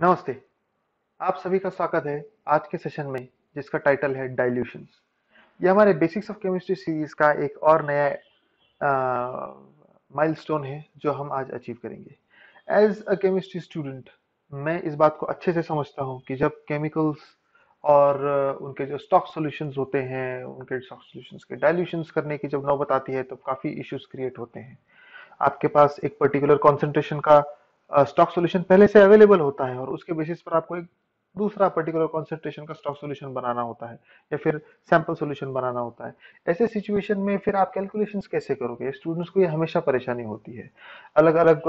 नमस्ते। आप सभी का स्वागत है आज के सेशन में, जिसका टाइटल है डाइल्यूशंस ये हमारे बेसिक्स ऑफ़ केमिस्ट्री सीरीज़ का एक और नया माइलस्टोन है, जो हम आज अचीव करेंगे। एज अ केमिस्ट्री स्टूडेंट मैं इस बात को अच्छे से समझता हूँ कि जब केमिकल्स और उनके जो स्टॉक सॉल्यूशंस होते हैं, उनके स्टॉक सॉल्यूशंस के डाइल्यूशंस करने की जब नौबत आती है तो काफ़ी इश्यूज़ क्रिएट होते हैं। आपके पास एक पर्टिकुलर कॉन्सेंट्रेशन का स्टॉक सोल्यूशन पहले से अवेलेबल होता है और उसके बेसिस पर आपको एक दूसरा पर्टिकुलर कॉन्सेंट्रेशन का स्टॉक सोल्यूशन बनाना होता है या फिर सैंपल सोल्यूशन बनाना होता है। ऐसे सिचुएशन में फिर आप कैलकुलेशंस कैसे करोगे? स्टूडेंट्स को ये हमेशा परेशानी होती है। अलग अलग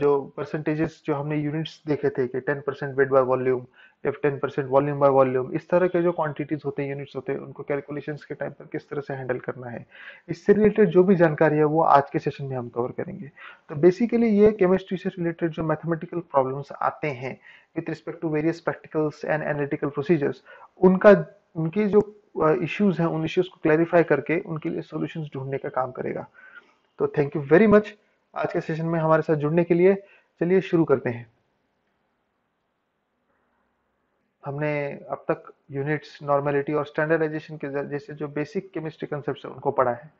जो परसेंटेजेस जो हमने यूनिट्स देखे थे कि ten percent weight by volume ten percent volume by volume इस तरह के जो क्वांटिटीज होते हैं यूनिट्स होते हैं, उनको कैलकुलेशंस के टाइम पर किस तरह से हैंडल करना है? इससे रिलेटेड जो भी जानकारी है, वो आज के सेशन में हम कवर करेंगे। तो बेसिकली ये केमिस्ट्री से रिलेटेड जो मैथमेटिकल प्रॉब्लम्स आते हैं with respect to various practicals and analytical procedures उनका, उनके जो इश्यूज़ हैं, उन इश्यूज़ को क्लैरिफाई करके उनके लिए सोल्यूशन ढूँढने का काम करेगा। तो थैंक यू वेरी मच आज के सेशन में हमारे साथ जुड़ने के लिए। चलिए शुरू करते हैं। हमने अब तक यूनिट्स नॉर्मेलिटी और स्टैंडर्डाइजेशन के जैसे जो बेसिक केमिस्ट्री कंसेप्ट है उनको पढ़ा है।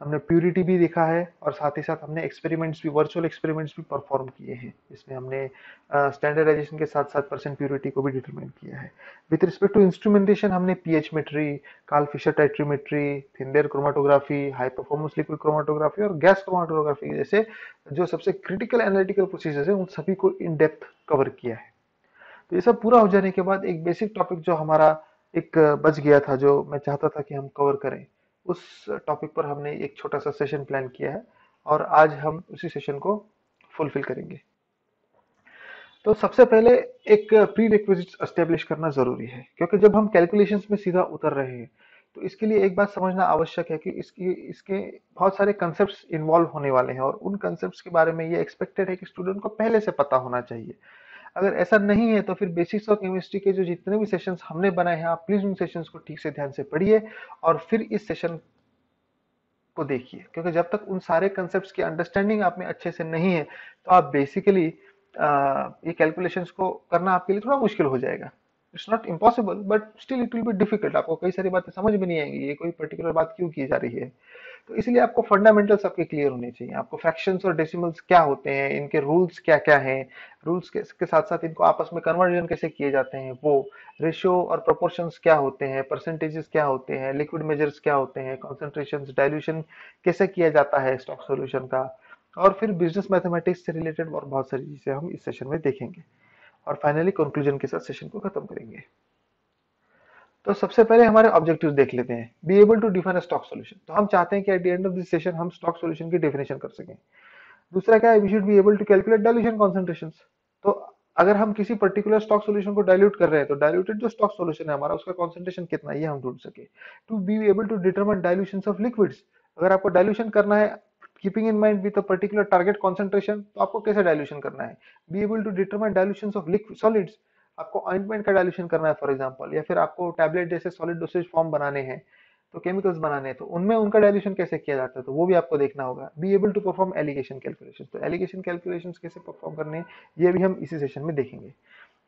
हमने प्यूरिटी भी देखा है और साथ ही साथ हमने एक्सपेरिमेंट्स भी वर्चुअल एक्सपेरिमेंट्स भी परफॉर्म किए हैं। इसमें हमने स्टैंडर्डाइजेशन uh, के साथ साथ परसेंट प्यूरिटी को भी डिटरमाइन किया है। विथ रिस्पेक्ट टू इंस्ट्रूमेंटेशन हमने pH metry Karl Fischer titrimetry thin layer chromatography high performance liquid chromatography और गैस क्रोमाटोग्राफी जैसे जो सबसे क्रिटिकल एनालिटिकल प्रोसीजर्स है उन सभी को इन डेप्थ कवर किया है। तो ये सब पूरा हो जाने के बाद एक बेसिक टॉपिक जो हमारा एक बच गया था, जो मैं चाहता था कि हम कवर करें, उस टॉपिक पर हमने एक छोटा सा सेशन प्लान किया है और आज हम उसी सेशन को फुलफिल करेंगे। तो सबसे पहले एक प्री रिक्विजिट एस्टेब्लिश करना ज़रूरी है, क्योंकि जब हम कैलकुलेशंस में सीधा उतर रहे हैं तो इसके लिए एक बात समझना आवश्यक है कि इसकी, इसके बहुत सारे कंसेप्ट इन्वॉल्व होने वाले हैं और उन कंसेप्ट के बारे में ये एक्सपेक्टेड है कि स्टूडेंट को पहले से पता होना चाहिए। अगर ऐसा नहीं है तो फिर बेसिक्स ऑफ़ केमिस्ट्री के जो जितने भी सेशंस हमने बनाए हैं, आप प्लीज़ उन सेशंस को ठीक से ध्यान से पढ़िए और फिर इस सेशन को देखिए। क्योंकि जब तक उन सारे कंसेप्ट की अंडरस्टैंडिंग आप में अच्छे से नहीं है तो आप बेसिकली ये कैलकुलेशंस को करना आपके लिए थोड़ा मुश्किल हो जाएगा। It's not impossible but still it will be difficult आपको कई सारी बातें समझ में नहीं आएँगी, ये कोई पर्टिकुलर बात क्यों की जा रही है? तो इसलिए आपको फंडामेंटल्स आपके क्लियर होने चाहिए। आपको फ्रैक्शंस और डेसिमल्स क्या होते हैं इनके रूल्स क्या क्या हैं रूल्स के, के साथ साथ इनको आपस में कन्वर्जन कैसे किए जाते हैं वो रेशियो और प्रोपोर्शंस क्या होते हैं परसेंटेजेस क्या होते हैं लिक्विड मेजर्स क्या होते हैं कॉन्सेंट्रेशन डायल्यूशन कैसे किया जाता है स्टॉक सोल्यूशन का और फिर बिज़नेस मैथमेटिक्स से रिलेटेड और बहुत सारी चीज़ें हम इस सेशन में देखेंगे। और फाइनली कंक्लूजन के साथ सेशन को खत्म करेंगे। तो सबसे पहले हमारे ऑब्जेक्टिव देख लेते हैं। Be able to define stock solution तो हम चाहते हैं कि at the end of this session हम स्टॉक सोल्यूशन की डेफिनेशन कर सकें। दूसरा क्या है? We should be able to calculate dilution concentrations तो अगर हम किसी पर्टिकुलर स्टॉक सोल्यूशन को डाइल्यूट कर रहे हैं तो डाइल्यूटेड जो स्टॉक सोल्यूशन है हमारा, उसका कॉन्सेंट्रेशन कितना है, ये हम ढूंढ सके। To be able to determine dilution of liquids अगर आपको डाइल्यूशन करना है keeping in mind with a particular target concentration तो आपको कैसे डाइल्यूशन करना है? Be able to determine dilution of liquid solids आपको ऑइंटमेंट का डाइल्यूशन करना है फॉर एग्जांपल या फिर आपको टैबलेट जैसे सॉलिड डोसेज फॉर्म बनाने हैं तो केमिकल्स बनाने हैं तो उनमें उनका डाइल्यूशन कैसे किया जाता है तो वो भी आपको देखना होगा। Be able to perform alligation calculation तो एलिगेशन कैलकुलेशन कैसे परफॉर्म करने ये भी हम इसी सेशन में देखेंगे।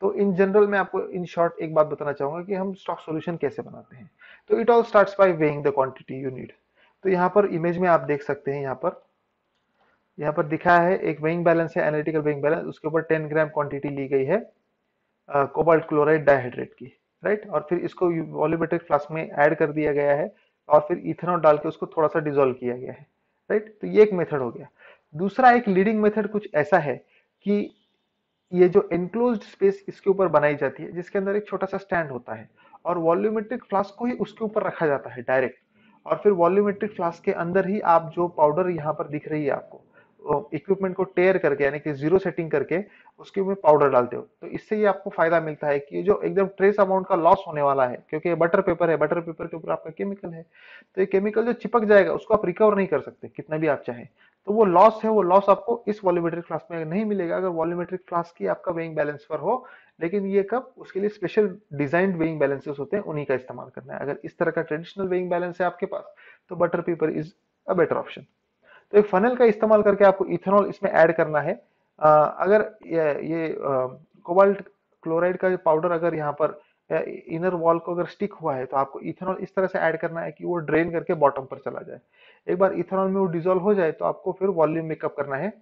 तो इन जनरल मैं आपको इन शॉर्ट एक बात बताना चाहूँगा कि हम स्टॉक सोल्यूशन कैसे बनाते हैं। तो it all starts by weighing the quantity you need तो यहाँ पर इमेज में आप देख सकते हैं यहाँ पर। यहाँ पर दिखाया है, एक वेइंग बैलेंस है एनालिटिकल वेइंग बैलेंस उसके ऊपर 10 ग्राम क्वांटिटी ली गई है। कोबाल्ट क्लोराइड डाइहाइड्रेट की राइट और फिर इसको वॉल्यूमेट्रिक फ्लास्क में ऐड कर दिया गया है और फिर इथेनॉल डाल के उसको थोड़ा सा डिजोल्व किया गया है राइट तो ये एक मेथड हो गया। दूसरा एक लीडिंग मेथड कुछ ऐसा है कि ये जो एनक्लोज्ड स्पेस इसके ऊपर बनाई जाती है, जिसके अंदर एक छोटा सा स्टैंड होता है और वॉल्यूमेट्रिक फ्लास्क को ही उसके ऊपर रखा जाता है डायरेक्ट और फिर वॉल्यूमेट्रिक फ्लास्क के अंदर ही आप जो पाउडर यहाँ पर दिख रही है आपको इक्विपमेंट को टेयर करके, यानी कि ज़ीरो सेटिंग करके, उसके में पाउडर डालते हो। तो इससे ये आपको फ़ायदा मिलता है कि जो एकदम ट्रेस अमाउंट का लॉस होने वाला है, क्योंकि ये बटर पेपर है बटर पेपर के ऊपर आपका केमिकल है तो ये केमिकल जो चिपक जाएगा, उसको आप रिकवर नहीं कर सकते, कितना भी आप चाहें। तो वो लॉस है, वो लॉस आपको इस वॉल्यूमेट्रिक फ्लास्क में नहीं मिलेगा, अगर वॉल्यूमेट्रिक फ्लास्क की आपका वेइंग बैलेंस पर हो। लेकिन ये कब? उसके लिए स्पेशल डिजाइंड वेइंग बैलेंसेस होते हैं, उन्हीं का इस्तेमाल करना है। अगर इस तरह का ट्रेडिशनल वेइंग बैलेंस है आपके पास तो butter paper is a better option तो एक फनल का इस्तेमाल करके आपको इथेनॉल इसमें ऐड करना है। आ, अगर ये, ये कोबाल्ट क्लोराइड का पाउडर अगर यहाँ पर इनर वॉल को अगर स्टिक हुआ है तो आपको इथेनॉल इस तरह से ऐड करना है कि वो ड्रेन करके बॉटम पर चला जाए। एक बार इथेनॉल में वो डिजोल्व हो जाए तो आपको फिर वॉल्यूम मेकअप करना है।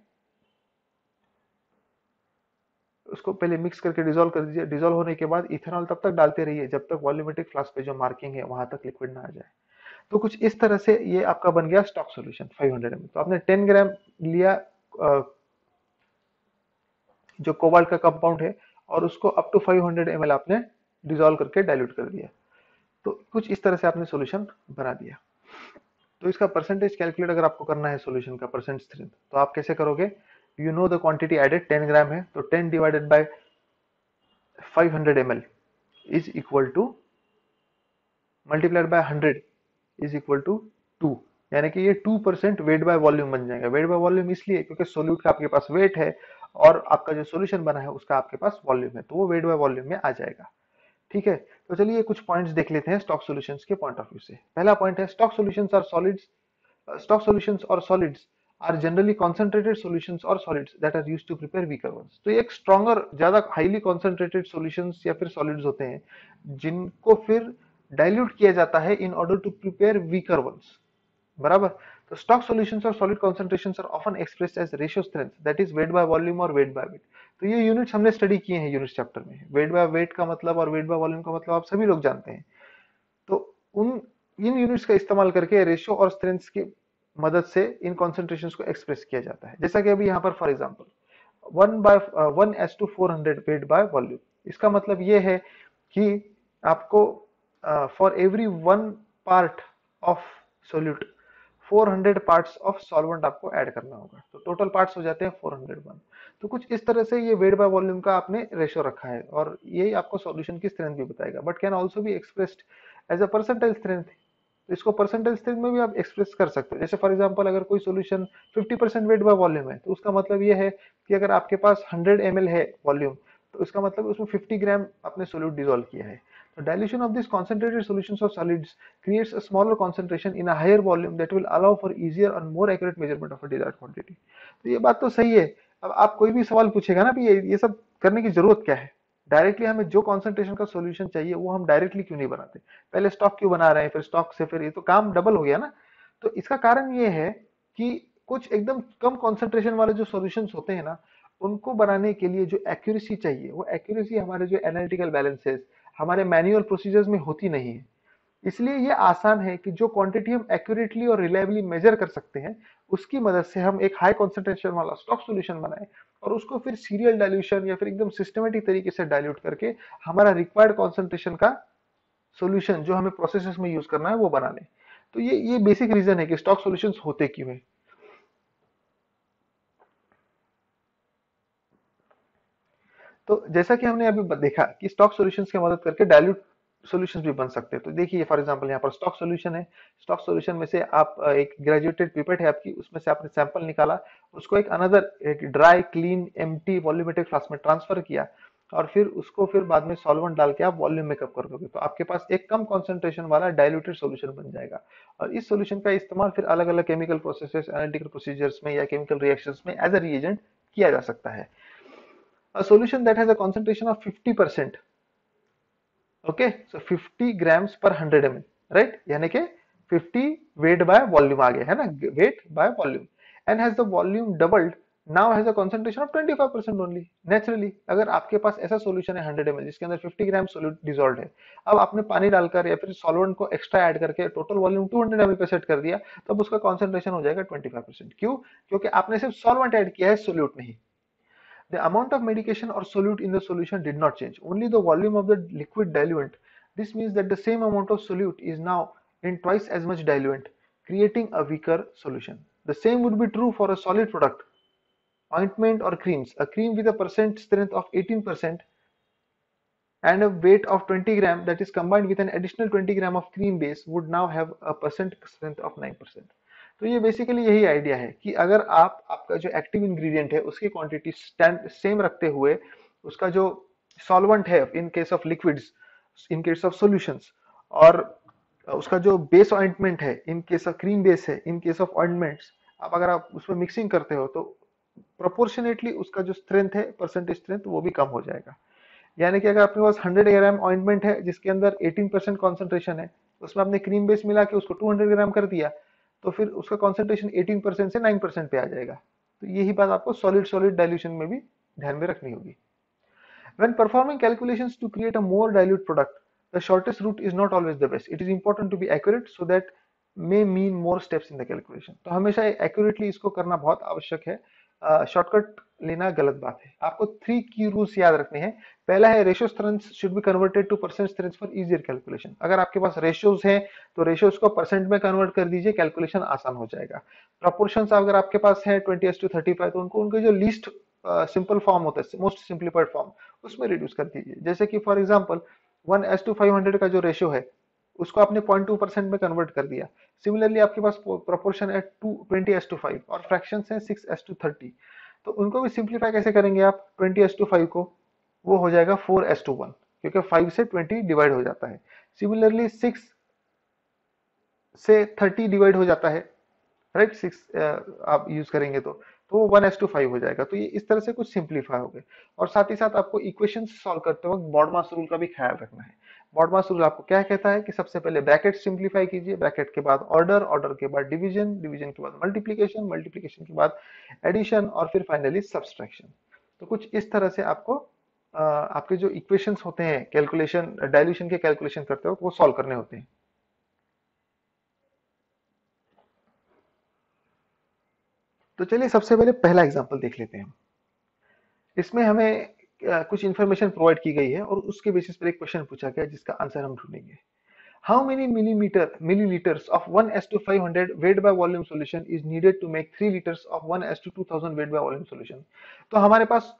उसको पहले मिक्स करके डिजोल्व कर दीजिए। डिजोल्व होने के बाद इथेनॉल तब तक डालते रहिए जब तक वॉल्यूमेट्रिक फ्लास्क पे जो मार्किंग है वहाँ तक लिक्विड ना आ जाए। तो कुछ इस तरह से ये आपका बन गया स्टॉक सॉल्यूशन 500 हंड्रेड तो आपने 10 ग्राम लिया जो कोबाल्ट का कंपाउंड है, और उसको अप टू 500 हंड्रेड आपने डिजोल्व करके डाइल्यूट कर दिया। तो कुछ इस तरह से आपने सोल्यूशन बना दिया। तो इसका परसेंटेज कैलकुलेट अगर आपको करना है सोल्यूशन का परसेंट स्ट्रेंथ तो आप कैसे करोगे? You know the quantity added 10 gram है तो 10 divided by 500 hundred M L is equal to multiplied by 100 is equal to 2 यानी कि ये 2 परसेंट वेट बाय वॉल्यूम बन जाएगा। वेट बाय वॉल्यूम इसलिए क्योंकि सोल्यूट का आपके पास वेट है और आपका जो सोल्यूशन बना है उसका आपके पास वॉल्यूम है तो वो वेट बाय वॉल्यूम में आ जाएगा। ठीक है? तो चलिए कुछ पॉइंट्स देख लेते हैं स्टॉक सॉल्यूशंस के पॉइंट ऑफ़ व्यू से। पहला पॉइंट है stock solutions are solids stock solutions और solids are generally concentrated solutions और solids that are used to prepare weaker ones तो एक स्ट्रॉन्गर ज़्यादा हाईली कॉन्सेंट्रेटेड सॉल्यूशंस या फिर सॉलिड्स होते हैं, जिनको फिर डाइल्यूट किया जाता है in order to prepare weaker ones बराबर? तो स्टॉक सॉल्यूशंस और solid concentrations are often expressed as ratio strength that is weight by volume और वेट बाय वेट तो ये यूनिट्स हमने स्टडी किए हैं यूनिट चैप्टर में। वेट बाय वेट का मतलब और वेट बाय वॉल्यूम का मतलब आप सभी लोग जानते हैं। तो उन, इन यूनिट्स का इस्तेमाल करके रेशियो और स्ट्रेंथ की मदद से इन कॉन्सेंट्रेशन को एक्सप्रेस किया जाता है। जैसा कि अभी यहाँ पर for example one by one is to four hundred weight by volume इसका मतलब ये है कि आपको for every one part of solute 400 parts of solvent आपको ऐड करना होगा। तो टोटल पार्ट्स हो जाते हैं 401 तो कुछ इस तरह से ये वेट बाय वॉल्यूम का आपने रेशियो रखा है और यही आपको सॉल्यूशन की स्ट्रेंथ भी बताएगा। But can also be expressed as a percentile strength तो इसको परसेंटाइल स्ट्रेंथ में भी आप एक्सप्रेस कर सकते हो। जैसे फॉर एग्जांपल अगर कोई solution 50 percent weight by volume है तो उसका मतलब ये है कि अगर आपके पास 100 एम है वॉल्यूम तो इसका मतलब उसमें 50 ग्राम आपने सोल्यूट डिजोल्व किया है। The dilution of these concentrated solutions of solids creates a smaller concentration in a higher volume that will allow for easier and more accurate measurement of a desired quantity. तो ये बात तो सही है। अब आप कोई भी सवाल पूछेगा ना ये ये सब करने की ज़रूरत क्या है? डायरेक्टली हमें जो कॉन्सेंट्रेशन का सोल्यूशन चाहिए, वो हम डायरेक्टली क्यों नहीं बनाते? पहले स्टॉक क्यों बना रहे हैं, फिर स्टॉक से फिर ये तो काम डबल हो गया ना। तो इसका कारण ये है कि कुछ एकदम कम कॉन्सेंट्रेशन वाले जो सोल्यूशन होते हैं ना उनको बनाने के लिए जो एक्यूरेसी चाहिए, वो एक्यूरेसी हमारे जो एनालिटिकल बैलेंसेस हमारे मैनुअल प्रोसीजर्स में होती नहीं है। इसलिए ये आसान है कि जो क्वांटिटी हम एक्यूरेटली और रिलायबली मेजर कर सकते हैं, उसकी मदद से हम एक हाई कॉन्सेंट्रेशन वाला स्टॉक सोल्यूशन बनाए और उसको फिर सीरियल डाइल्यूशन या फिर एकदम सिस्टमेटिक तरीके से डाइल्यूट करके हमारा रिक्वायर्ड कॉन्सेंट्रेशन का सोल्यूशन जो हमें प्रोसेस में यूज़ करना है, वो बना लें। तो ये ये बेसिक रीजन है कि स्टॉक सोल्यूशन होते क्यों है। तो जैसा कि हमने अभी देखा कि स्टॉक सॉल्यूशंस की मदद करके डायल्यूट सॉल्यूशंस भी बन सकते हैं। तो देखिए फॉर एग्जांपल यहाँ पर स्टॉक सॉल्यूशन है। स्टॉक सॉल्यूशन में से आप एक ग्रेजुएटेड पिपेट है आपकी, उसमें से आपने सैंपल निकाला, उसको एक अनदर एक dry clean empty volumetric flask में ट्रांसफ़र किया और फिर उसको फिर बाद में सॉल्वेंट डाल के आप वॉल्यूम मेकअप कर दोगे। तो आपके पास एक कम कॉन्सेंट्रेशन वाला डायल्यूटेड सोल्यूशन बन जाएगा। और इस सोल्यूशन का इस्तेमाल फिर अलग अलग केमिकल प्रोसेसेस एनालिटिकल प्रोसीजर्स में या केमिकल रिएक्शंस में एज अ रिएजेंट किया जा सकता है। A solution that has a concentration of 50%. Okay, so 50 grams per 100 ml, right? यानी कि 50 weight by volume आ गया है ना weight by volume and has the volume doubled now has a concentration of 25% only naturally अगर आपके पास ऐसा solution है 100 ml जिसके अंदर 50 ग्राम सोल्यूट डिसॉल्व है अब आपने पानी डालकर या फिर सॉल्वेंट को एक्स्ट्रा ऐड करके टोटल वॉल्यूम 200 ml पे सेट कर दिया तब उसका कॉन्सेंट्रेशन हो जाएगा 25% क्यों क्योंकि आपने सिर्फ़ सॉल्वेंट ऐड किया है सोल्यूट नहीं The amount of medication or solute in the solution did not change, only the volume of the liquid diluent. This means that the same amount of solute is now in twice as much diluent, creating a weaker solution. The same would be true for a solid product, ointment or creams. A cream with a percent strength of 18% and a weight of 20 gram that is combined with an additional 20 gram of cream base would now have a percent strength of 9%. तो ये basically यही idea है कि अगर आप, आपका जो active ingredient है, उसकी क्वांटिटी सेम रखते हुए, उसका जो सॉल्वेंट है in case of liquids in case of solutions और उसका जो बेस ऑइंटमेंट है in case of cream base है इन केस ऑफ़ ऑइंटमेंट्स आप अगर आप उसमें मिक्सिंग करते हो तो प्रोपोर्शनेटली उसका जो स्ट्रेंथ है परसेंटेज स्ट्रेंथ वो भी कम हो जाएगा। यानी कि अगर आपके पास 100 ग्राम ऑइंटमेंट है, जिसके अंदर 18 परसेंट कॉन्सेंट्रेशन है, उसमें आपने क्रीम बेस मिला के उसको 200 ग्राम कर दिया तो फिर उसका कॉन्सेंट्रेशन 18 परसेंट से नाइन परसेंट पे आ जाएगा। तो यही बात आपको सॉलिड सॉलिड डायल्यूशन में भी ध्यान में रखनी होगी। When performing calculation to create a more dilute product the shortest route is not always the best it is important to be accurate so that may mean more steps in the calculation तो हमेशा accurately इसको करना बहुत आवश्यक है। Shortcut uh, लेना गलत बात है। आपको थ्री की रूल्स याद रखने हैं। पहला है ratio strength should be converted to percent strength for easier calculation अगर आपके पास रेशियोज हैं तो रेशियोज को परसेंट में कन्वर्ट कर दीजिए कैलकुलेशन आसान हो जाएगा। प्रपोर्शन अगर आपके पास है twenty is to thirty five तो उनको, उनके जो लिस्ट सिंपल फॉर्म होता है मोस्ट सिंप्लीफाइड फॉर्म उसमें रिड्यूस कर दीजिए। जैसे कि for example one is to five hundred का जो रेशियो है, उसको आपने पॉइंट टू परसेंट में कन्वर्ट कर दिया। सिमिलरली आपके पास प्रोपोर्शन है two twenty is to five और फ्रैक्शन है सिक्स एस टू थर्टी तो उनको भी सिंप्लीफाई कैसे करेंगे आप? ट्वेंटी एस टू फाइव को, वो हो जाएगा फोर एस टू वन क्योंकि फाइव से ट्वेंटी डिवाइड हो जाता है। सिमिलरली सिक्स से थर्टी डिवाइड हो जाता है राइट right? सिक्स आप यूज़ करेंगे तो तो वन एस टू फाइव हो जाएगा। तो ये इस तरह से कुछ सिंप्लीफाई हो गए। और साथ ही साथ आपको इक्वेशन सॉल्व करते वक्त बॉडमास रूल का भी ख्याल रखना है। बॉडमास रूल आपको क्या कहता है कि सबसे पहले ब्रैकेट सिंप्लीफाई कीजिए। ब्रैकेट के बाद ऑर्डर ऑर्डर के बाद डिवीज़न डिवीज़न के बाद मल्टीप्लीकेशन मल्टीप्लीकेशन के बाद एडिशन और फिर फाइनली सब्सट्रैक्शन तो कुछ इस तरह से आपको आपके जो इक्वेशंस होते हैं कैलकुलेशन डायल्यूशन के कैलकुलेशन करते हो वो सॉल्व करने होते हैं। तो चलिए सबसे पहले पहला एग्ज़ाम्पल देख लेते हैं। इसमें हमें कुछ इंफॉर्मेशन प्रोवाइड की गई है और उसके बेसिस पर एक क्वेश्चन पूछा गया जिसका आंसर हम ढूंढेंगे। Millimetre millilitres of one is to five hundred weight by volume solution is needed to make three litres of one is to two thousand weight by volume solution तो हमारे पास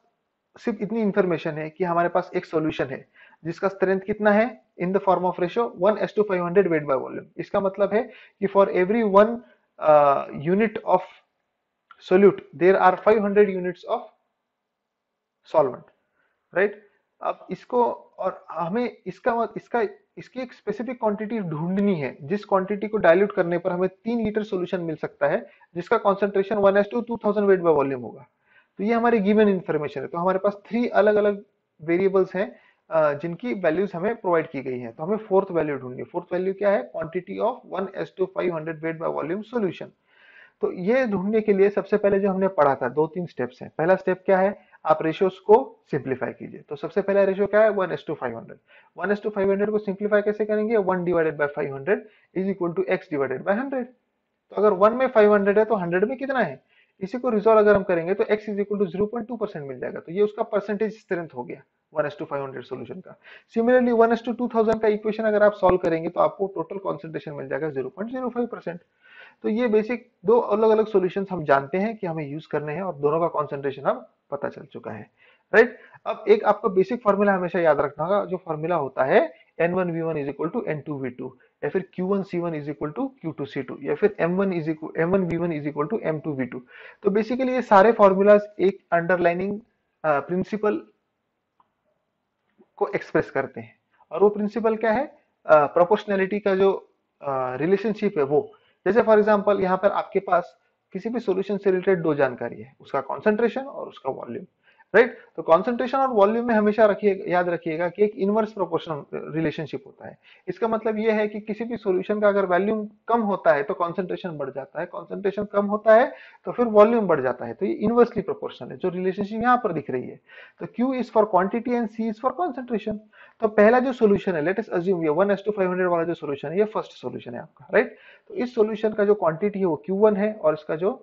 सिर्फ़ इतनी इंफॉर्मेशन है कि हमारे पास एक सोल्यूशन है, जिसका स्ट्रेंथ कितना है? In the form of ratio one is to five hundred weight by volume इसका मतलब है कि for every one unit of solute, there are 500 units of solvent. Right अब इसको और हमें इसका इसका, इसकी एक स्पेसिफिक क्वांटिटी ढूंढनी है, जिस क्वांटिटी को डाइल्यूट करने पर हमें तीन लीटर सॉल्यूशन मिल सकता है, जिसका concentration one is to two thousand weight by volume होगा। तो ये हमारी गिवन इन्फॉर्मेशन है। तो हमारे पास थ्री अलग अलग वेरिएबल्स हैं जिनकी वैल्यूज़ हमें प्रोवाइड की गई है। तो हमें फोर्थ वैल्यू ढूंढनी है। फोर्थ वैल्यू क्या है? Quantity of one is to five hundred weight by volume solution तो ये ढूँढने के लिए सबसे पहले जो हमने पढ़ा था दो तीन स्टेप्स हैं। पहला स्टेप क्या है? आप रेशियोस को सिंप्लीफाई कीजिए। तो सबसे पहला रेशियो क्या है? One is to five hundred one is to five hundred को सिंप्लीफाई कैसे करेंगे? One divided by five hundred is equal to X divided by hundred तो अगर वन में फाइव हंड्रेड है तो हंड्रेड में कितना है? इसी को रिजोल्व अगर हम करेंगे तो x is equal to zero point two percent मिल जाएगा। तो ये उसका परसेंटेज स्ट्रेंथ हो गया one is to five hundred solution का। Similarly one is to two thousand का इक्वेशन अगर आप सॉल्व करेंगे तो आपको टोटल कॉन्सेंट्रेशन मिल जाएगा zero point zero five percent तो ये बेसिक दो अलग अलग सोल्यूशन हम जानते हैं कि हमें यूज़ करने हैं और दोनों का कॉन्सेंट्रेशन अब पता चल चुका है। राइट अब एक आपका बेसिक फॉर्मूला हमेशा याद रखना होगा, जो फॉर्मूला होता है N1V1 is equal to N2V2 या फिर Q1C1 is equal to Q2C2 या फिर M1 is equal M1V1 is equal to M2V2 तो बेसिकली ये सारे फॉर्मूलाज एक अंडरलाइनिंग प्रिंसिपल को एक्सप्रेस करते हैं। और वो प्रिंसिपल क्या है? प्रोपोर्शनैलिटी का जो रिलेशनशिप है वो जैसे फॉर एग्ज़ाम्पल यहाँ पर आपके पास किसी भी सोल्यूशन से रिलेटेड दो जानकारी है, उसका कॉन्सेंट्रेशन और उसका वॉल्यूम राइट तो कॉन्सेंट्रेशन और वॉल्यूम में हमेशा रखिए, याद रखिएगा कि एक इनवर्स प्रोपोर्शनल रिलेशनशिप होता है। इसका मतलब यह है कि किसी भी सॉल्यूशन का अगर वॉल्यूम कम होता है तो कॉन्सेंट्रेशन बढ़ जाता है। कॉन्सेंट्रेशन कम होता है तो फिर वॉल्यूम बढ़ जाता है। तो ये इनवर्सली प्रोपोर्शनल है, जो रिलेशनशिप यहाँ पर दिख रही है। तो Q is for quantity and C is for concentration तो पहला जो सोल्यूशन है लेटेस्ट अज्यूम ये one is to five hundred वाला जो सोल्यूशन है, ये फ़र्स्ट सोल्यूशन है आपका राइट तो इस सोल्यूशन का जो क्वांटिटी है, वो क्यू है और इसका जो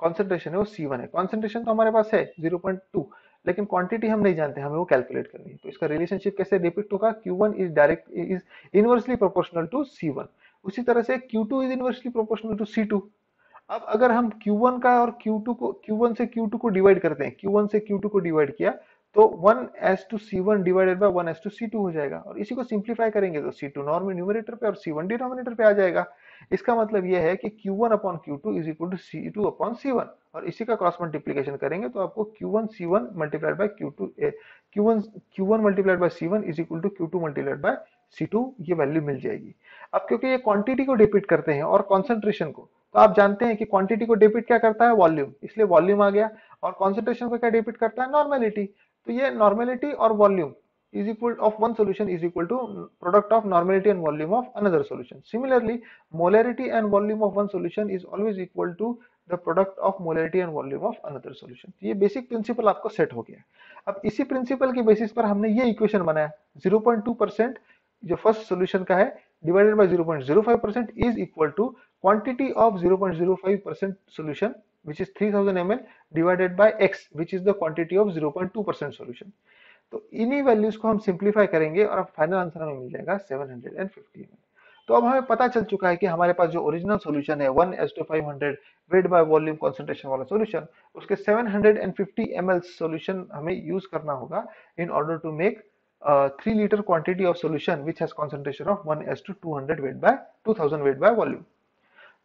कॉन्सेंट्रेशन है, वो सी है। कॉन्सेंट्रेशन तो हमारे पास है ज़ीरो पॉइंट टू लेकिन क्वांटिटी हम नहीं जानते, हमें वो कैलकुलेट करनी है। तो इसका रिलेशनशिप कैसे डिपिक्ट होगा? Q1 is direct is inversely proportional to C1 उसी तरह से Q2 is inversely proportional to C2 अब अगर हम Q1 का और Q2 को Q1 से Q2 को डिवाइड करते हैं Q1 से Q2 को डिवाइड किया तो 1 is to C one divided by one is to C two हो जाएगा। और इसी को सिंप्लीफाई करेंगे तो सी टू नॉर्मल न्यूमरेटर पे और सी वन डिनोमिनेटर पे आ जाएगा। इसका मतलब यह है कि Q1 one upon Q two is equal to C two upon C one और इसी का क्रॉस मल्टीप्लीकेशन करेंगे तो आपको Q1 C1 multiplied by Q2 Q1 Q1 multiplied by C1 is equal to Q2 multiplied by C2 ये value मिल जाएगी। अब क्योंकि ये क्वांटिटी को डिपिट करते हैं और कॉन्सेंट्रेशन को तो आप जानते हैं कि क्वांटिटी को डिपिट क्या करता है? वॉल्यूम इसलिए वॉल्यूम आ गया। और कॉन्सेंट्रेशन को क्या डिपिट करता है? नॉर्मेलिटी तो ये नॉर्मेलिटी और volume is equal of one solution is equal to product of normality and volume of another solution. Similarly, molarity and volume of one solution is always equal to the product of molarity and volume of another solution ये basic principle आपको set हो गया अब इसी principal के basis पर हमने ये इक्वेशन बनाया ज़ीरो पॉइंट टू परसेंट जो फ़र्स्ट सोल्यूशन का है divided by zero point zero five percent is equal to quantity of zero point zero five percent solution which is three thousand M L divided by X which is the quantity of zero point two percent solution तो इन्हीं values को हम simplify करेंगे और अब final answer हमें मिल जाएगा seven hundred and fifty M L तो अब हमें पता चल चुका है कि हमारे पास जो ओरिजिनल सॉल्यूशन है 1 is to five hundred weight by volume concentration वाला सॉल्यूशन उसके 750 ml सॉल्यूशन हमें यूज़ करना होगा in order to make three litre quantity of solution which has concentration of 1 is to 200 weight by 2000 weight by volume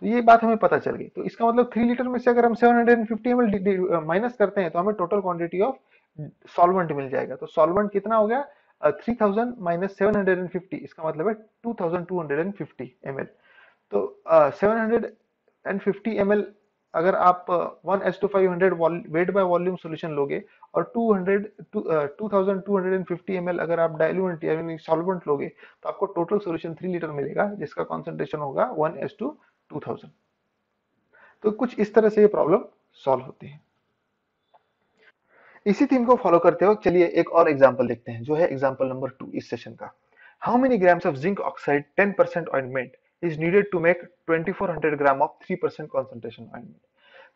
तो ये बात हमें पता चल गई। तो इसका मतलब थ्री लीटर में से अगर हम 750 एमएल माइनस करते हैं तो हमें टोटल क्वांटिटी ऑफ़ सॉल्वेंट मिल जाएगा। तो सॉल्वेंट कितना हो गया? Three thousand minus seven hundred and fifty इसका मतलब है two thousand two hundred and fifty M L तो seven hundred and fifty M L अगर आप one is to five hundred weight by volume solution लोगे और two hundred two thousand two hundred and fifty M L अगर आप डायलूएंट यानी solvent लोगे तो आपको टोटल सोल्यूशन थ्री लीटर मिलेगा, जिसका कॉन्सेंट्रेशन होगा वन एस टू 2000 तो कुछ इस तरह से ये प्रॉब्लम सॉल्व होती है। इसी थीम को फॉलो करते हुए चलिए एक और एग्ज़ाम्पल देखते हैं, जो है एग्जांपल नंबर टू इस सेशन का। How many grams of zinc oxide 10 percent ointment is needed to make 2400 gram of 3 percent concentration ointment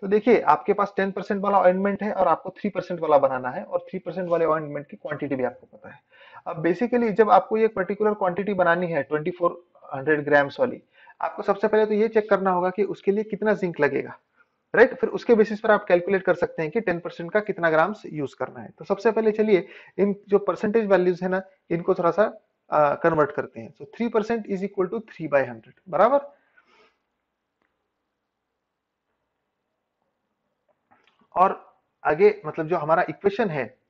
तो देखिए, आपके पास 10 परसेंट वाला ऑइंटमेंट है और आपको 3 परसेंट वाला बनाना है और 3 परसेंट वाले ऑइंटमेंट की क्वांटिटी भी आपको पता है। अब बेसिकली जब आपको ये पर्टिकुलर क्वांटिटी बनानी है 2400 ग्राम्स वाली, आपको सबसे पहले तो ये चेक करना होगा कि उसके लिए कितना जिंक लगेगा। Right right? फिर उसके बेसिस पर आप कैलकुलेट कर सकते हैं कि 10 परसेंट का कितना ग्राम्स यूज़ करना है। तो सबसे पहले चलिए इन जो परसेंटेज वैल्यूज़ है ना इनको थोड़ा सा कन्वर्ट uh, करते हैं। तो three percent is equal to three by hundred बराबर? और आगे मतलब जो हमारा इक्वेशन है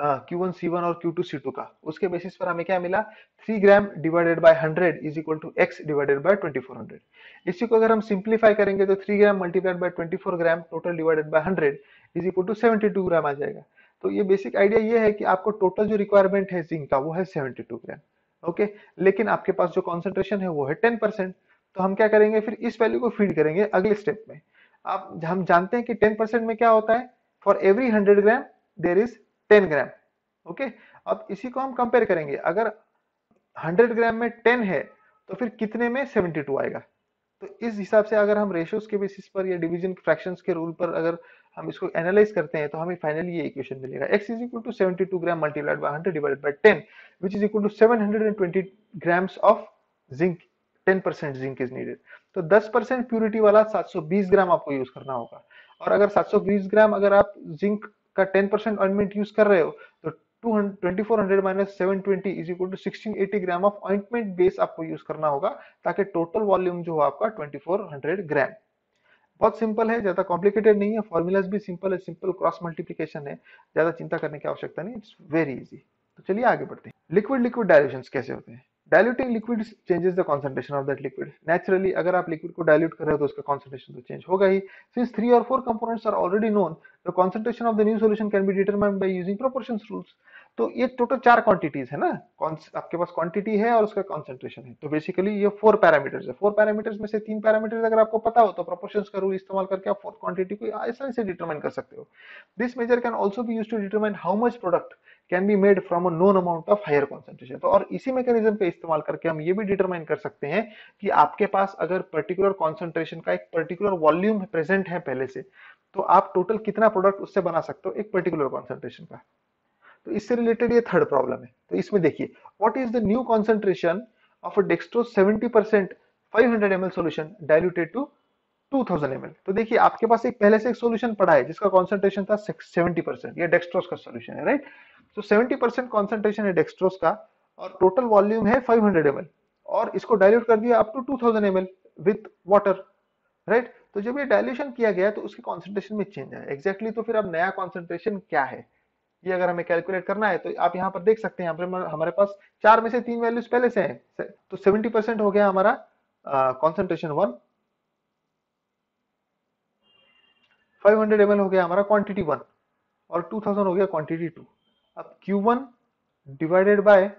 क्यू वन सी वन और क्यू टू सी टू का। उसके बेसिस पर हमें क्या मिला? Three gram divided by hundred is equal to X divided by twenty four hundred इसी को अगर हम सिंप्लीफाई करेंगे तो three gram multiplied by twenty four gram total divided by hundred is equal two seventy two gram आ जाएगा। तो ये basic idea ये है कि आपको टोटल जो रिक्वायरमेंट है जिंक का, वो है सेवेंटी टू ग्राम ओके लेकिन आपके पास जो कॉन्सेंट्रेशन है, वो है टेन परसेंट तो हम क्या करेंगे? फिर इस वैल्यू को फ़ीड करेंगे अगले स्टेप में। आप, हम जानते हैं कि टेन परसेंट में क्या होता है? For every hundred gram there is ten gram, okay? अब इसी को हम कंपेयर करेंगे। अगर 100 ग्राम में 10 है तो फिर कितने में 72 आएगा? तो इस हिसाब से अगर हम रेशियोज के बेसिस पर या डिवीज़न फ्रैक्शंस के रूल पर अगर हम इसको एनालाइज करते हैं तो हमें फाइनली ये इक्वेशन मिलेगा। X is equal to 72 gram multiplied by 100 divided by 10 which is equal to 720 grams of zinc 10% zinc is needed तो 10% प्यूरिटी वाला 720 ग्राम आपको यूज़ करना होगा। और अगर 720 ग्राम अगर आप जिंक का 10% ऑइंटमेंट यूज़ कर रहे हो तो 2400 minus 720 is equal to 1680 gram of ointment base आपको यूज़ करना होगा, ताकि टोटल वॉल्यूम जो हो आपका 2400 ग्राम बहुत सिंपल है, ज़्यादा कॉम्प्लिकेटेड नहीं है फॉर्मूलाज भी सिंपल है सिंपल क्रॉस मल्टीप्लीकेशन है, ज़्यादा चिंता करने की आवश्यकता नहीं इट्स वेरी इजी तो चलिए आगे बढ़ते हैं. लिक्विड लिक्विड डायल्यूशन कैसे होते हैं? Diluting liquid changes the concentration of that liquid naturally अगर आप लिक्विड को डायल्यूट कर रहे हो तो उसका कॉन्सेंट्रेशन तो चेंज होगा ही। सिंस थ्री और four components are already known the concentration of the new solution can be determined by using proportions rules तो ये टोटल चार क्वांटिटीज है ना? आपके पास क्वांटिटी है और उसका कॉन्सेंट्रेशन है। तो बेसिकली ये फोर पैरामीटर्स है। फोर पैरामीटर्स में से तीन पैरामीटर्स अगर आपको पता हो तो प्रोपोर्शंस का रूल इस्तेमाल करके आप फोर्थ क्वांटिटी को आसानी से डिटरमाइन कर सकते हो। This measure can also be use to determine how much product can be made from a known amount of higher concentration तो और इसी मैकेनिज्म पे इस्तेमाल करके हम ये भी डिटरमाइन कर सकते हैं कि आपके पास अगर पर्टिकुलर कॉन्सेंट्रेशन का एक पर्टिकुलर वॉल्यूम प्रेजेंट है पहले से तो आप टोटल कितना प्रोडक्ट उससे बना सकते हो एक पर्टिकुलर कॉन्सेंट्रेशन का। तो इससे रिलेटेड ये थर्ड प्रॉब्लम है। तो इसमें देखिए what is the new concentration of a dextrose 70 percent five hundred ML solution diluted to 2000 ml तो देखिए, आपके पास एक पहले से एक सॉल्यूशन पड़ा है, जिसका कॉन्सेंट्रेशन था 70 परसेंट ये डेक्सट्रोस का सॉल्यूशन है राइट तो 70 परसेंट कॉन्सेंट्रेशन है डेक्सट्रोस का और टोटल वॉल्यूम है 500 ml और इसको डायल्यूट कर दिया up to 2000 ml with water right तो जब ये डायल्यूशन किया गया तो उसके कॉन्सेंट्रेशन में चेंज आया। एग्जैक्टली तो फिर अब नया कॉन्सेंट्रेशन क्या है? ये अगर हमें कैलकुलेट करना है तो आप यहाँ पर देख सकते हैं, यहाँ पर हमारे पास चार में से तीन वैल्यूज़ पहले से हैं। तो 70 परसेंट हो गया हमारा कॉन्सेंट्रेशन वन 500 हंड्रेड हो गया हमारा क्वांटिटी वन और 2000 हो गया क्वांटिटी टू अब Q1 divided by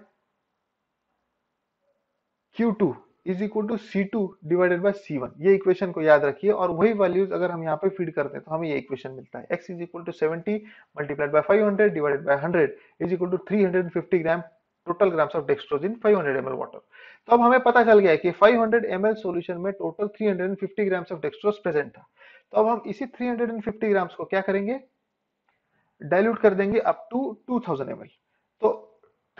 Q2 is equal to C two divided by C one ये इक्वेशन को याद रखिए और वही वैल्यूज़ अगर हम यहाँ पे फ़ीड करते हैं तो हमें ये इक्वेशन मिलता है. X is equal to seventy multiplied by five hundred divided by hundred is equal to three hundred fifty gram total grams of dextrose in 500 ml water तो अब हमें पता चल गया कि 500 ml सॉल्यूशन में total 350 grams of dextrose present था। तो अब हम इसी 350 ग्राम्स को क्या करेंगे? डाइल्यूट कर देंगे अप टू 2000 ml तो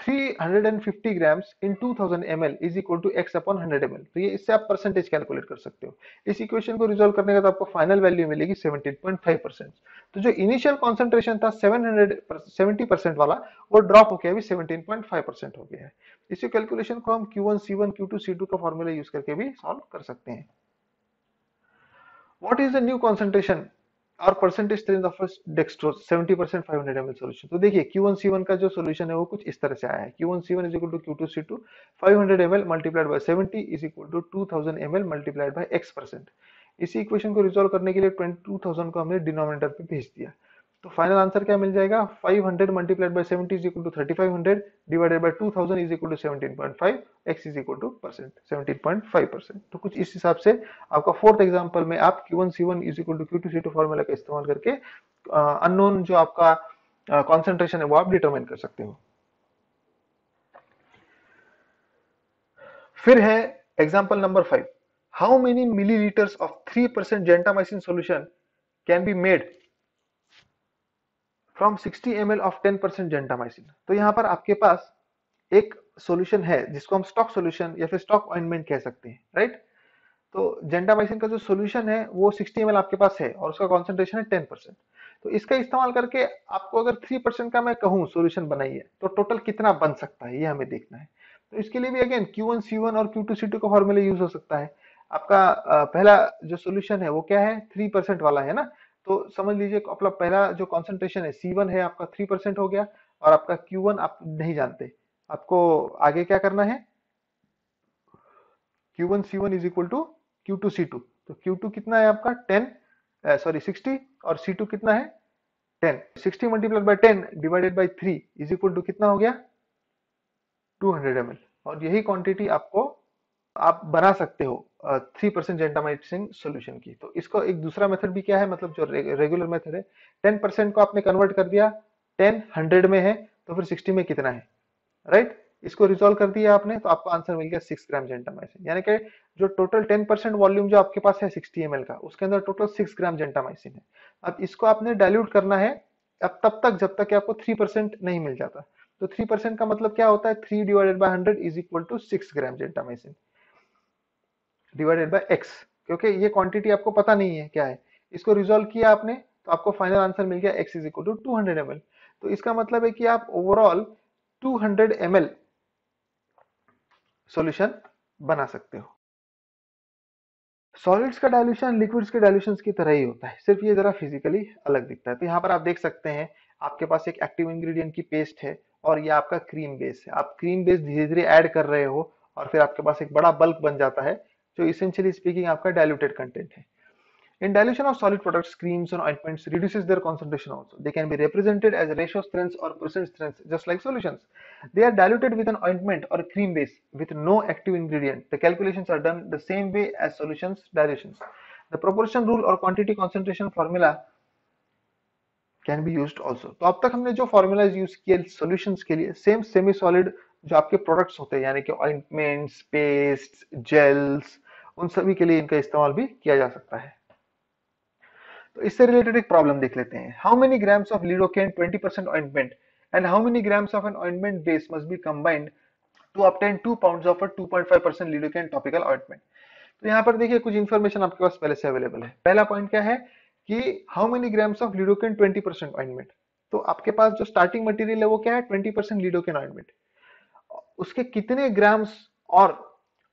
350 grams in 2000 ml is equal to X upon 100 ml. तो ये इससे आप परसेंटेज कैलकुलेट कर सकते हो। इस इक्वेशन को रिजोल्व करने का तो आपको फाइनल वैल्यू मिलेगी 17.5 परसेंट तो जो इनिशियल कॉन्सेंट्रेशन था 700 70 परसेंट वाला, वो ड्रॉप होकर अभी 17.5 परसेंट हो गया है। इसी कैलकुलेशन को हम Q1 C1 Q2 C2 का फॉर्मूला यूज़ करके भी सॉल्व कर सकते हैं। What is the new concentration? और percentage strength of dextrose 70 percent 500 ml solution तो देखिए Q1 C1 का जो सोल्यूशन है, वो कुछ इस तरह से आया है। Q1 C1 is equal to Q2 C2 500 ml seventy is 70 to two thousand 2000 ml multiplied by x percent इसी इक्वेशन को रिजोल्व करने के लिए 22000 को हमने डिनोमिनेटर पे भेज दिया। तो फाइनल आंसर क्या मिल जाएगा? 500 multiplied by 70 is equal to 3500 divided by 2000 is equal to 17.5 x is equal to percent 17.5 percent तो कुछ इस हिसाब से आपका फोर्थ एग्जांपल में आप q1 c1 is equal to q2 c2 formula का इस्तेमाल करके अननोन जो आपका कॉन्सेंट्रेशन है वो आप डिटरमाइन कर सकते हो। फिर है example number five how many milliliters of 3% gentamicin solution can be made from 60 ml of 10 percent gentamicin तो यहाँ पर आपके पास एक सॉल्यूशन है, जिसको हम स्टॉक सॉल्यूशन या फिर स्टॉक ऑइंटमेंट कह सकते हैं राइट तो जेंटामाइसिन का जो सॉल्यूशन है, वो 60 ml आपके पास है और उसका कॉन्सेंट्रेशन है 10 परसेंट तो इसका इस्तेमाल करके आपको अगर 3 परसेंट का मैं कहूँ सॉल्यूशन बनाइए तो टोटल कितना बन सकता है, ये हमें देखना है। तो इसके लिए भी अगेन Q1 C1 और Q2 C2 का फॉर्मूला यूज़ हो सकता है। आपका पहला जो सॉल्यूशन है, वो क्या है? थ्री परसेंट वाला है ना? तो समझ लीजिए अपना पहला जो कॉन्सेंट्रेशन है C1 है, आपका थ्री हो गया और आपका Q1 आप नहीं जानते। आपको आगे क्या करना है? Q1 C1 is equal to Q2 C2 तो Q2 कितना है आपका? 10 सॉरी 60 और C2 कितना है? 10 60 multiplied by 10 divided by 3 is equal to कितना हो गया? 200 ml और यही क्वांटिटी आपको आप बना सकते हो थ्री परसेंट जेंटामाइसिन सोल्यूशन की। तो इसको एक दूसरा मेथड भी क्या है मतलब जो रेगुलर मेथड है टेन परसेंट को आपने कन्वर्ट कर दिया टेन हंड्रेड में है तो फिर सिक्सटी में कितना है? Right right? इसको रिजोल्व कर दिया आपने तो आपको आंसर मिल गया सिक्स ग्राम जेंटामाइसिन यानी कि जो टोटल टेन परसेंट वॉल्यूम जो आपके पास है सिक्सटी एम का, उसके अंदर टोटल सिक्स ग्राम जेंटामाइसिन है। अब इसको आपने डायल्यूट करना है, अब तब तक, जब तक आपको थ्री परसेंट नहीं मिल जाता। तो थ्री परसेंट का मतलब क्या होता है? Three divided by hundred is equal to six gram gentamicin divided by X क्योंकि ये क्वांटिटी आपको पता नहीं है क्या है। इसको रिजोल्व किया आपने तो आपको फाइनल आंसर मिल गया X is equal to two hundred M तो इसका मतलब है कि आप overall two hundred M L solution बना सकते हो। सॉलिड्स का डायल्यूशन लिक्विड्स के डायल्यूशन की तरह ही होता है। सिर्फ़ ये जरा फिजिकली अलग दिखता है। तो यहाँ पर आप देख सकते हैं, आपके पास एक एक्टिव इंग्रेडिएंट की पेस्ट है और ये आपका क्रीम बेस है। आप क्रीम बेस धीरे धीरे ऐड कर रहे हो और फिर आपके पास एक बड़ा बल्क बन जाता है। जो essentially speaking आपका diluted content है In dilution of solid products, creams and ointments reduces their concentration also. They can be represented as ratio strengths or percent strengths, just like solutions. They are diluted with an ointment or cream base with no active ingredient. The calculations are done the same way as solutions dilutions. The proportion rule or quantity concentration formula can be used also. तो अब तक हमने जो formulas use किए solutions के लिए same semi solid जो आपके प्रोडक्ट्स होते हैं यानी कि ऑइंटमेंट्स पेस्ट जेल्स उन सभी के लिए इनका इस्तेमाल भी किया जा सकता है। तो इससे रिलेटेड एक प्रॉब्लम देख लेते हैं। How many grams of lidocaine 20 percent ointment and how many grams of an ointment base must be combined to obtain 2 pounds of a 2.5 percent lidocaine topical ointment तो यहाँ पर देखिए कुछ इन्फॉर्मेशन आपके पास पहले से अवेलेबल है। पहला पॉइंट क्या है कि how many grams of lidocaine 20 percent ointment तो आपके पास जो स्टार्टिंग मटेरियल है वो क्या है? 20 परसेंट लीडोकेन ऑइंटमेंट उसके कितने ग्राम्स और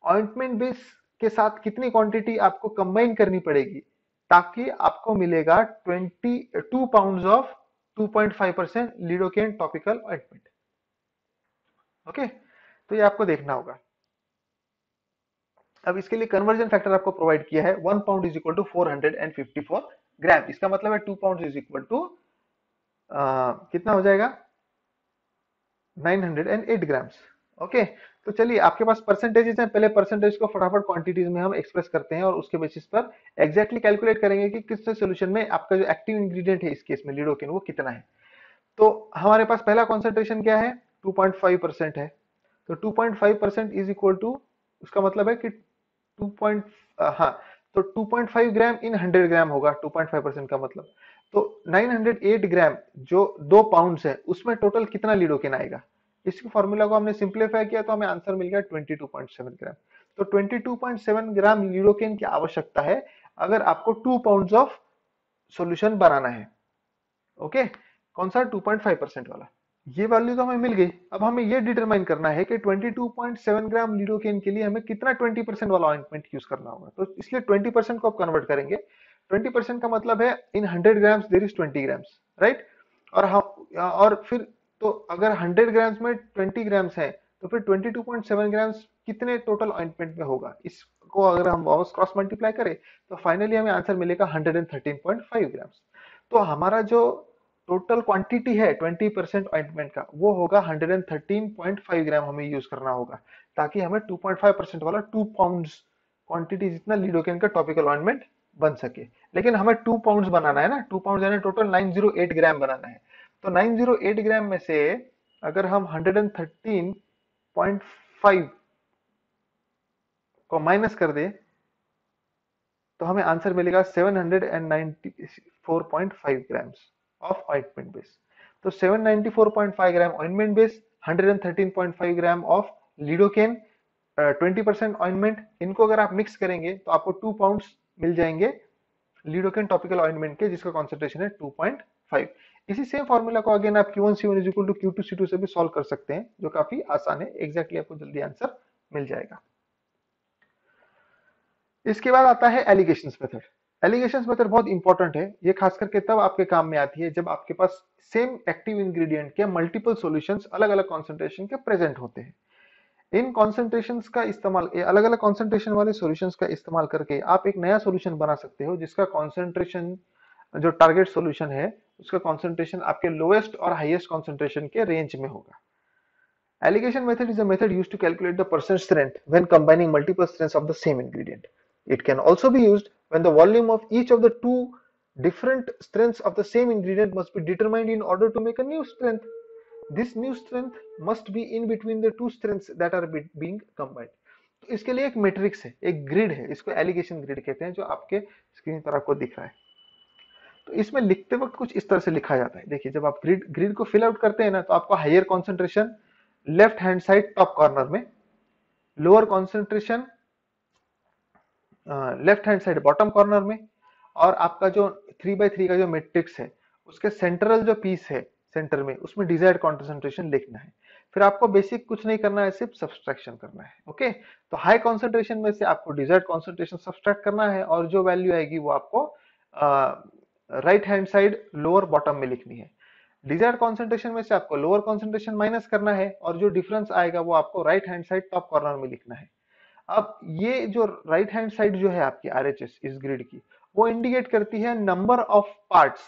ऑइंटमेंट बेस के साथ कितनी क्वांटिटी आपको कंबाइन करनी पड़ेगी, ताकि आपको मिलेगा 22 two pound of 2.5 percent lidocaine topical ointment okay तो ये आपको देखना होगा। अब इसके लिए कन्वर्जन फैक्टर आपको प्रोवाइड किया है one pound is equal to four hundred and fifty four gram इसका मतलब है two pound is equal to कितना हो जाएगा? 908 ग्राम्स ओके तो चलिए, आपके पास परसेंटेजेस हैं, पहले परसेंटेज को फटाफट क्वांटिटीज में हम एक्सप्रेस करते हैं और उसके बेसिस पर एग्जैक्टली कैलकुलेट करेंगे कि किस सोल्यूशन में आपका जो एक्टिव इंग्रेडिएंट है इस केस में लीडोकिन वो कितना है। तो हमारे पास पहला कॉन्सेंट्रेशन क्या है? 2.5 परसेंट है। तो 2.5 परसेंट इज़ इक्वल टू उसका मतलब है कि 2. हाँ तो 2.5 ग्राम इन 100 ग्राम होगा 2.5 परसेंट का मतलब। तो 908 ग्राम जो दो पाउंड है, उसमें टोटल कितना लीडोकिन आएगा? इसकी फॉर्मूला को हमने सिंप्लीफाई किया तो हमें आंसर मिल गया 22.7 ग्राम तो 22.7 ग्राम लीडोकिन की आवश्यकता है अगर आपको टू पाउंड ऑफ़ सॉल्यूशन बनाना है। ओके कौन सा? 2.5 परसेंट वाला। ये वैल्यू तो हमें मिल गई। अब हमें ये डिटरमाइन करना है कि 22.7 ग्राम लीडोकेन के लिए हमें कितना 20 परसेंट वाला ऑइंटमेंट यूज़ करना होगा। तो इसलिए 20 परसेंट को आप कन्वर्ट करेंगे। 20 परसेंट का मतलब है in 100 grams there is 20 grams right और हम और फिर तो अगर 100 ग्राम्स में 20 ग्राम्स है तो फिर 22.7 ग्राम्स कितने टोटल ऑइंटमेंट में होगा? इसको अगर हम वापस क्रॉस मल्टीप्लाई करें तो फाइनली हमें आंसर मिलेगा 113.5 ग्राम्स तो हमारा जो टोटल क्वांटिटी है 20 परसेंट ऑइंटमेंट का, वो होगा 113.5 ग्राम हमें यूज़ करना होगा, ताकि हमें 2.5 परसेंट वाला 2 पाउंड क्वांटिटी जितना लीडोकेन का टॉपिकल ऑइंटमेंट बन सके। लेकिन हमें 2 पाउंड बनाना है ना 2 पाउंड यानी टोटल 908 ग्राम बनाना है। तो 908 ग्राम में से अगर हम 113.5 को माइनस कर दे तो हमें आंसर मिलेगा 794.5 ग्राम्स of ointment base. तो 794.5 gram ointment base 113.5 gram of lidocaine twenty percent ointment इनको अगर आप मिक्स करेंगे तो आपको टू पाउंड मिल जाएँगे लिडोकेन टॉपिकल ऑइंटमेंट के, जिसका कॉन्सेंट्रेशन है 2.5 इसी सेम फॉर्मूला को अगेन आप Q1 C1 is equal to Q2 C2 से भी सॉल्व कर सकते हैं, जो काफ़ी आसान है। एग्जैक्टली आपको जल्दी आंसर मिल जाएगा। इसके बाद आता है एलिगेशन मेथड एलिगेशन मेथड बहुत इंपॉर्टेंट है। ये खास करके तब आपके काम में आती है जब आपके पास सेम एक्टिव इंग्रेडिएंट के मल्टीपल सॉल्यूशंस अलग अलग कॉन्सेंट्रेशन के प्रेजेंट होते हैं। इन कॉन्सेंट्रेशन का इस्तेमाल अलग अलग कॉन्सेंट्रेशन वाले सॉल्यूशंस का इस्तेमाल करके आप एक नया सॉल्यूशन बना सकते हो, जिसका कॉन्सेंट्रेशन जो टारगेट सोल्यूशन है, उसका कॉन्सेंट्रेशन आपके लोएस्ट और हाइएस्ट कॉन्सेंट्रेशन के रेंज में होगा। Alligation method is a method use to calculate the percent strength when combining multiple strength of the same ingredient it can also be use when the volume of each of the two different strength of the same ingredient must be determined in order to make a new strength this new strength must be in between the two strengths that are being combined तो इसके लिए एक matrix है, एक grid है, इसको allegation grid कहते हैं, जो आपके स्क्रीन पर आपको दिख रहा है। तो इसमें लिखते वक्त कुछ इस तरह से लिखा जाता है। देखिए, जब आप ग्रिड ग्रिड को फिल आउट करते हैं ना तो आपको higher concentration left hand side top corner में lower concentration left hand side bottom corner में, और आपका जो थ्री बाई थ्री का जो मेट्रिक्स है, उसके सेंट्रल जो पीस है सेंटर में, उसमें डिजायर्ड कॉन्सेंट्रेशन लिखना है। फिर आपको बेसिक कुछ नहीं करना है, सिर्फ़ सब्सट्रैक्शन करना है ओके तो हाई कॉन्सेंट्रेशन में से आपको डिजायर्ड कॉन्सेंट्रेशन सब्सट्रैक्ट करना है, और जो वैल्यू आएगी वो आपको right hand side lower bottom में लिखनी है। डिजायर्ड कॉन्सेंट्रेशन में से आपको लोअर कॉन्सेंट्रेशन माइनस करना है और जो डिफरेंस आएगा वो आपको right hand side top corner में लिखना है। अब ये जो राइट हैंड साइड जो है आपकी आरएचएस इस ग्रिड की, वो इंडिकेट करती है नंबर ऑफ़ पार्ट्स।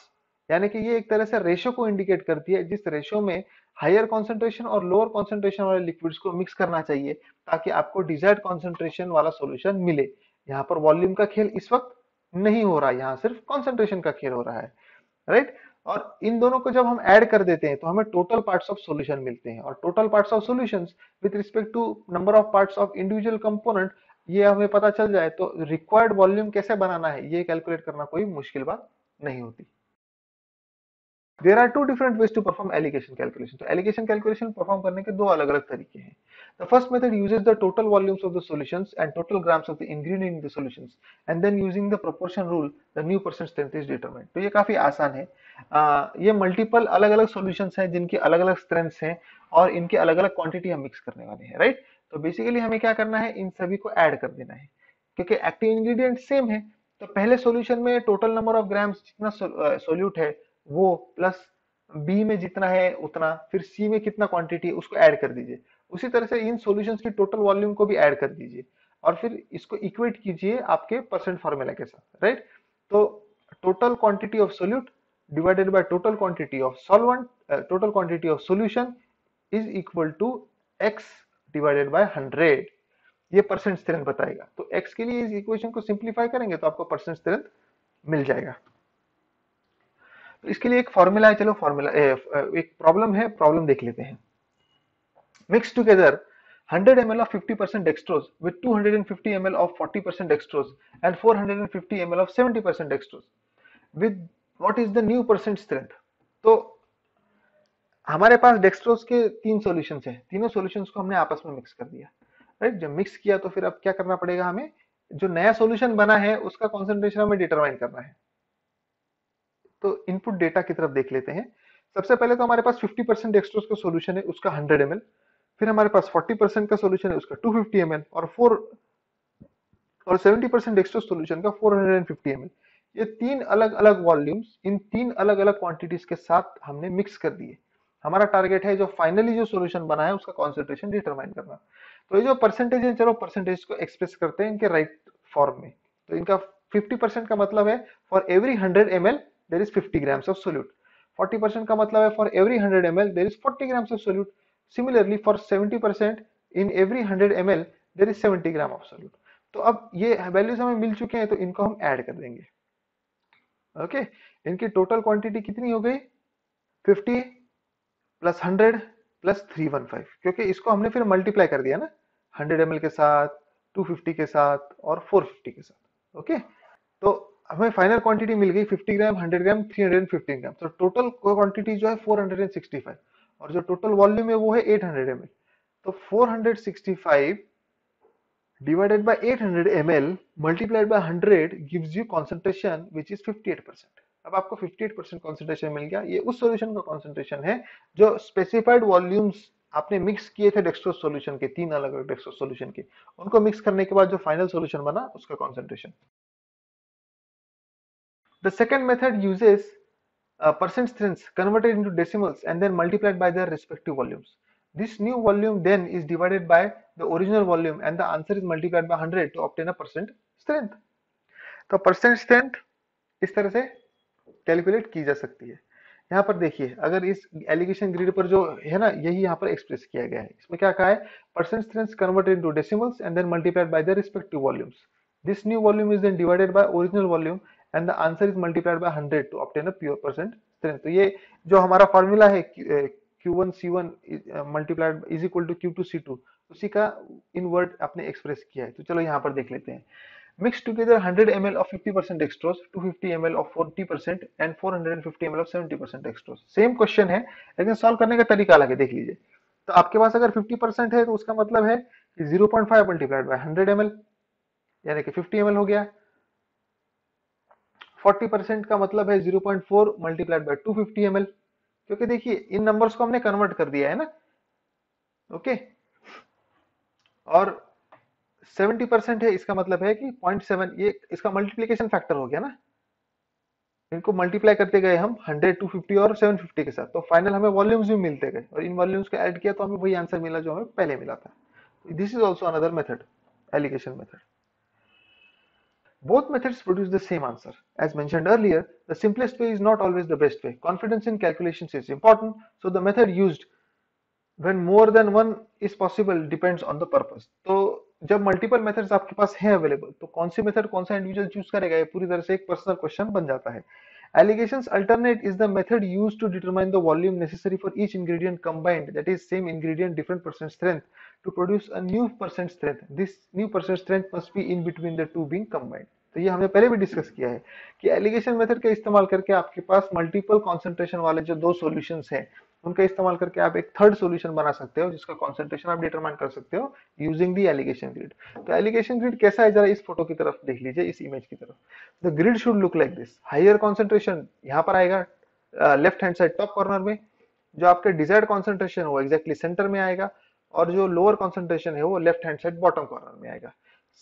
यानी कि ये एक तरह से रेशो को इंडिकेट करती है, जिस रेशो में हायर कॉन्सेंट्रेशन और लोअर कॉन्सेंट्रेशन वाले लिक्विड्स को मिक्स करना चाहिए, ताकि आपको डिजायर्ड कॉन्सेंट्रेशन वाला सोल्यूशन मिले। यहाँ पर वॉल्यूम का खेल इस वक्त नहीं हो रहा यहाँ सिर्फ़ कॉन्सेंट्रेशन का खेल हो रहा है राइट और इन दोनों को जब हम ऐड कर देते हैं तो हमें टोटल पार्ट्स ऑफ़ सॉल्यूशन मिलते हैं। और total parts of solutions with respect to number of parts of individual component ये हमें पता चल जाए तो रिक्वायर्ड वॉल्यूम कैसे बनाना है, ये कैलकुलेट करना कोई मुश्किल बात नहीं होती। There are two different ways to perform alligation calculation तो एलिगेशन कैलकुलेशन परफॉर्म करने के दो अलग अलग तरीके हैं। The first method uses the total volumes of the solutions and total grams of the ingredient in the solutions and then using the proportion rule the new percent strength is determined तो ये काफ़ी आसान है। आ, ये multiple अलग अलग solutions हैं जिनकी अलग अलग स्ट्रेंथ्स हैं और इनके अलग अलग क्वांटिटी हम मिक्स करने वाले हैं राइट तो बेसिकली हमें क्या करना है? इन सभी को ऐड कर देना है। क्योंकि एक्टिव इंग्रेडिएंट सेम है तो पहले सॉल्यूशन में टोटल नंबर ऑफ़ ग्राम्स जितना सोल्यूट है वो प्लस बी में जितना है, उतना, फिर सी में कितना क्वांटिटी उसको ऐड कर दीजिए। उसी तरह से इन सॉल्यूशंस की टोटल वॉल्यूम को भी ऐड कर दीजिए। और फिर इसको इक्वेट कीजिए आपके परसेंट फॉर्मूला के साथ राइट तो total quantity of solute divided by total quantity of solvent total quantity of solution is equal to X divided by hundred ये परसेंट स्ट्रेंथ बताएगा। तो x के लिए इस इक्वेशन को सिंप्लीफाई करेंगे तो आपको परसेंट स्ट्रेंथ मिल जाएगा। तो इसके लिए एक फॉर्मूला है, चलो फॉर्मूला एक प्रॉब्लम है प्रॉब्लम देख लेते हैं। Mix together 100 ml of 50% dextrose with 250 ml of 40% dextrose and 450 ml of 70% dextrose with what is the new percent strength? तो हमारे पास डेक्सट्रोज के तीन सॉल्यूशंस हैं। तीनों सॉल्यूशंस को हमने आपस में मिक्स कर दिया। राइट जब मिक्स किया तो फिर अब क्या करना पड़ेगा हमें? जो नया सॉल्यूशन बना है, उसका कॉन्सेंट्रेशन हमें डिटरमाइन करना है। तो इनपुट डेटा की तरफ़ देख लेते हैं। सबसे पहले तो हमारे पास 50 परसेंट डेक्सट्रोज का सॉल्यूशन है, उसका 100 ml फिर हमारे पास 40 परसेंट का सोल्यूशन है, उसका 250 ml और 4 और 70 परसेंट डेक्सट्रोज सॉल्यूशन का 450 ml ये तीन अलग अलग वॉल्यूम्स इन तीन अलग अलग क्वांटिटीज के साथ हमने मिक्स कर दिए। हमारा टारगेट है जो फाइनली जो सॉल्यूशन बना है, उसका कॉन्सेंट्रेशन डिटरमाइन करना। तो ये जो परसेंटेज है, चलो परसेंटेज को एक्सप्रेस करते हैं इनके राइट फॉर्म में। तो इनका 50 परसेंट का मतलब है for every 100 M there is 50 grams of solute 40 percent का मतलब है for every 100 M L there is 40 grams of solute similarly for 70 percent in every 100 M L there is 70 gram of solute तो अब ये values हमें मिल चुके हैं तो इनको हम ऐड कर देंगे। Okay okay? इनकी टोटल क्वांटिटी कितनी हो गई? 50 प्लस 100 प्लस 315 क्योंकि इसको हमने फिर मल्टीप्लाई कर दिया ना। 100 एम के साथ 250 के साथ और 450 के साथ। Okay okay? तो हमें फाइनल क्वांटिटी मिल गई 50 ग्राम 100 ग्राम 315 ग्राम तो टोटल क्वांटिटी जो है 465 और जो टोटल वॉल्यूम है वो है 800 एम तो 465 divided by 800 ml multiplied by 100 gives you concentration which is 58 percent. अब आपको 58 परसेंट कॉन्सेंट्रेशन मिल गया। ये उस सॉल्यूशन का कॉन्सेंट्रेशन है जो स्पेसिफाइड वॉल्यूम्स आपने मिक्स किए थे डेक्सट्रोज सॉल्यूशन के, तीन अलग अलग डेक्सट्रोज सॉल्यूशन के। उनको मिक्स करने के बाद जो फाइनल सॉल्यूशन बना, उसका concentration the second method uses percent strengths converted into decimals and then multiplied by their respective volumes. This new volume then is divided by the original volume and the answer is multiplied by 100 to obtain a percent strength. तो percent strength इस तरह से calculate की जा सकती है यहाँ पर देखिए अगर इस एलिगेशन ग्रिड पर जो है ना यही यहाँ पर एक्सप्रेस किया गया है इसमें क्या कहा है percent strength converted into decimals and then multiplied by the respective volumes this new volume is then divided by original volume and the answer is multiplied by 100 to obtain a pure percent strength तो ये जो हमारा formula है Q1 C1 multiplied is equal to Q2 C2 उसी का इन word आपने express किया है। तो चलो यहाँ पर देख लेते हैं। Mix together 100 ml of 50% dextrose, 250 ml of 40% and 450 ml of 70% dextrose. Same question है लेकिन सॉल्व करने का तरीका अलग है देख लीजिए। तो आपके पास अगर 50% है तो उसका मतलब है कि 0.5 मल्टीप्लाइड बाय 100 ml यानी कि 50 ml हो गया। 40% का मतलब है 0.4 मल्टीप्लाइड बाय 250 ml क्योंकि देखिए, इन नंबर्स को हमने कन्वर्ट कर दिया है ना? ओके और 70 परसेंट है, इसका मतलब है कि 0.7 ये इसका मल्टीप्लीकेशन फैक्टर हो गया ना? इनको मल्टीप्लाई करते गए हम 100 250 और 750 के साथ। तो फाइनल हमें वॉल्यूम्स भी मिलते गए। और इन वॉल्यूम्स को ऐड किया तो हमें वही आंसर मिला जो हमें पहले मिला था। This is also another method alligation method Both methods produce the same answer. As mentioned earlier, the simplest way is not always the best way. Confidence in calculations is important, so the method used when more than one is possible depends on the purpose. तो जब multiple methods आपके पास हैं available तो कौन सी method कौन सा individual choose करेगा ये पूरी तरह से एक पर्सनल क्वेश्चन बन जाता है Allegations alternate is the method used to determine the volume necessary for each ingredient combined, that is same ingredient different percent strength, to produce a new percent strength. This new percent strength must be in between the two being combined. तो ये हमने पहले भी discuss किया है कि allegation method का इस्तेमाल करके आपके पास मल्टीपल कॉन्सेंट्रेशन वाले जो दो सॉल्यूशंस हैं उनका इस्तेमाल करके आप एक थर्ड सॉल्यूशन बना सकते हो, जिसका कॉन्सेंट्रेशन आप डिटरमाइन कर सकते हो यूजिंग दी एलिगेशन ग्रिड तो एलिगेशन ग्रिड कैसा है? जरा इस फ़ोटो की तरफ़ देख लीजिए, इस इमेज की तरफ़. The grid should look like this higher concentration यहाँ पर आएगा left hand side top corner में, जो आपके डिजायर्ड कॉन्सेंट्रेशन वो एक्जैक्टली सेंटर में आएगा, और जो लोअर कॉन्सेंट्रेशन है वो left hand side bottom corner में आएगा.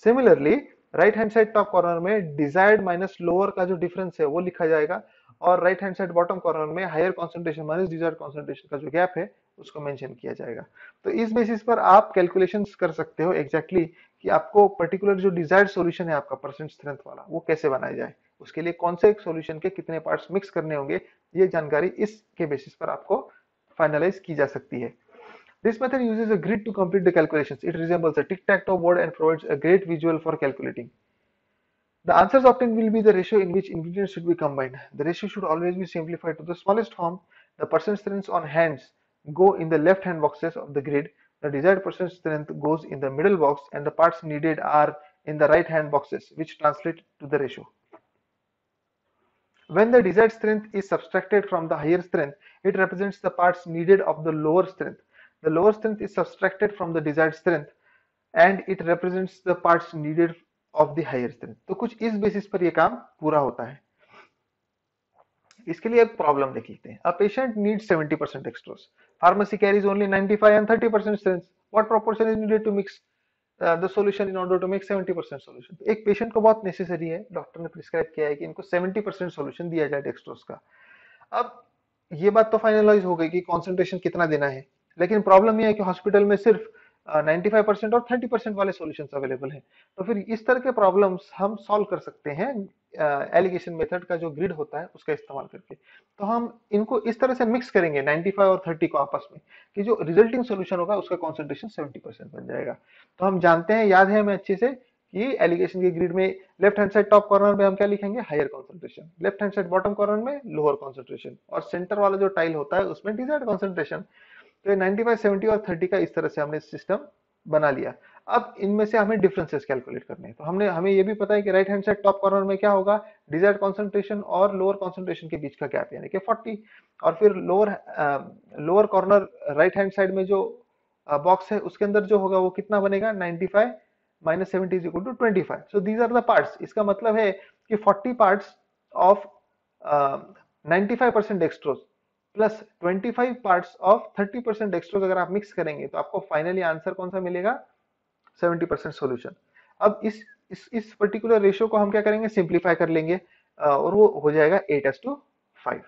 Similarly right hand side top corner में डिजायर्ड माइनस लोअर का जो डिफरेंस है वो लिखा जाएगा और right hand side bottom corner में higher concentration minus desire concentration का जो गैप है, उसको मेंशन किया जाएगा तो इस बेसिस पर आप कैलकुलेशन कर सकते हो एग्जैक्टली exactly कि आपको पर्टिकुलर जो डिजायर्ड सॉल्यूशन है आपका परसेंट स्ट्रेंथ वाला, वो कैसे बनाया जाए, उसके लिए कौन से सॉल्यूशन के कितने पार्ट्स मिक्स करने होंगे, ये जानकारी इसके बेसिस पर आपको फाइनलाइज की जा सकती है This method uses a grid to complete the calculations. It resembles a tic-tac-toe board and provides a great visual for calculating. The answers obtained will be the ratio in which ingredients should be combined. The ratio should always be simplified to the smallest form. The percent strengths on hands go in the left hand boxes of the grid. The desired percent strength goes in the middle box and the parts needed are in the right hand boxes which translate to the ratio. When the desired strength is subtracted from the higher strength, it represents the parts needed of the lower strength. The lower strength is subtracted from the desired strength and it represents the parts needed of the higher strength. तो कुछ इस basis पर ये काम पूरा होता है। इसके लिए एक प्रॉब्लम देख लेते हैं a patient needs 70% dextrose. Pharmacy carries only 95 and 30% strength. What proportion is needed to mix the solution in order to make 70 percent solution एक पेशेंट को बहुत नेसेसरी है। डॉक्टर ने प्रिस्क्राइब किया है कि इनको 70 परसेंट सोल्यूशन दिया जाए डेक्सट्रोस का। अब ये बात तो फाइनलाइज हो गई कि कॉन्सेंट्रेशन कितना देना है। लेकिन प्रॉब्लम यह है कि हॉस्पिटल में सिर्फ़ 95 परसेंट और 30 परसेंट वाले सॉल्यूशंस अवेलेबल हैं। तो फिर इस तरह के प्रॉब्लम्स हम सॉल्व कर सकते हैं एलिगेशन मेथड का जो ग्रिड होता है, उसका इस्तेमाल करके। तो हम इनको इस तरह से मिक्स करेंगे 95 और 30 को आपस में, कि जो रिजल्टिंग सोल्यूशन होगा, उसका कॉन्सेंट्रेशन 70 परसेंट बन जाएगा। तो हम जानते हैं, याद है हमें अच्छे से, कि एलिगेशन के ग्रिड में left hand side top corner में हम क्या लिखेंगे? Higher concentration left hand side bottom corner में लोअर कॉन्सेंट्रेशन और सेंटर वाला जो टाइल होता है, उसमें डिजायर्ड कॉन्सेंट्रेशन तो 95, 70 और 30 का इस तरह से हमने सिस्टम बना लिया। अब इनमें से हमें डिफरेंसेस कैलकुलेट करने हैं। तो हमने हमें ये भी पता है कि right hand side top corner में क्या होगा? डिजायर्ड कॉन्सेंट्रेशन और लोअर कॉन्सेंट्रेशन के बीच का गैप यानी कि 40 और फिर lower lower corner right hand side में जो बॉक्स है उसके अंदर जो होगा वो कितना बनेगा? 95 minus seventy is equal to twenty five so these are the parts इसका मतलब है कि 40 parts of ninety five percent dextrose plus 25 parts of 30 percent dextrose अगर आप मिक्स करेंगे तो आपको फाइनली आंसर कौन सा मिलेगा? 70 परसेंट सोल्यूशन अब इस इस इस पर्टिकुलर रेशियो को हम क्या करेंगे? सिंप्लीफाई कर लेंगे और वो हो जाएगा eight is to five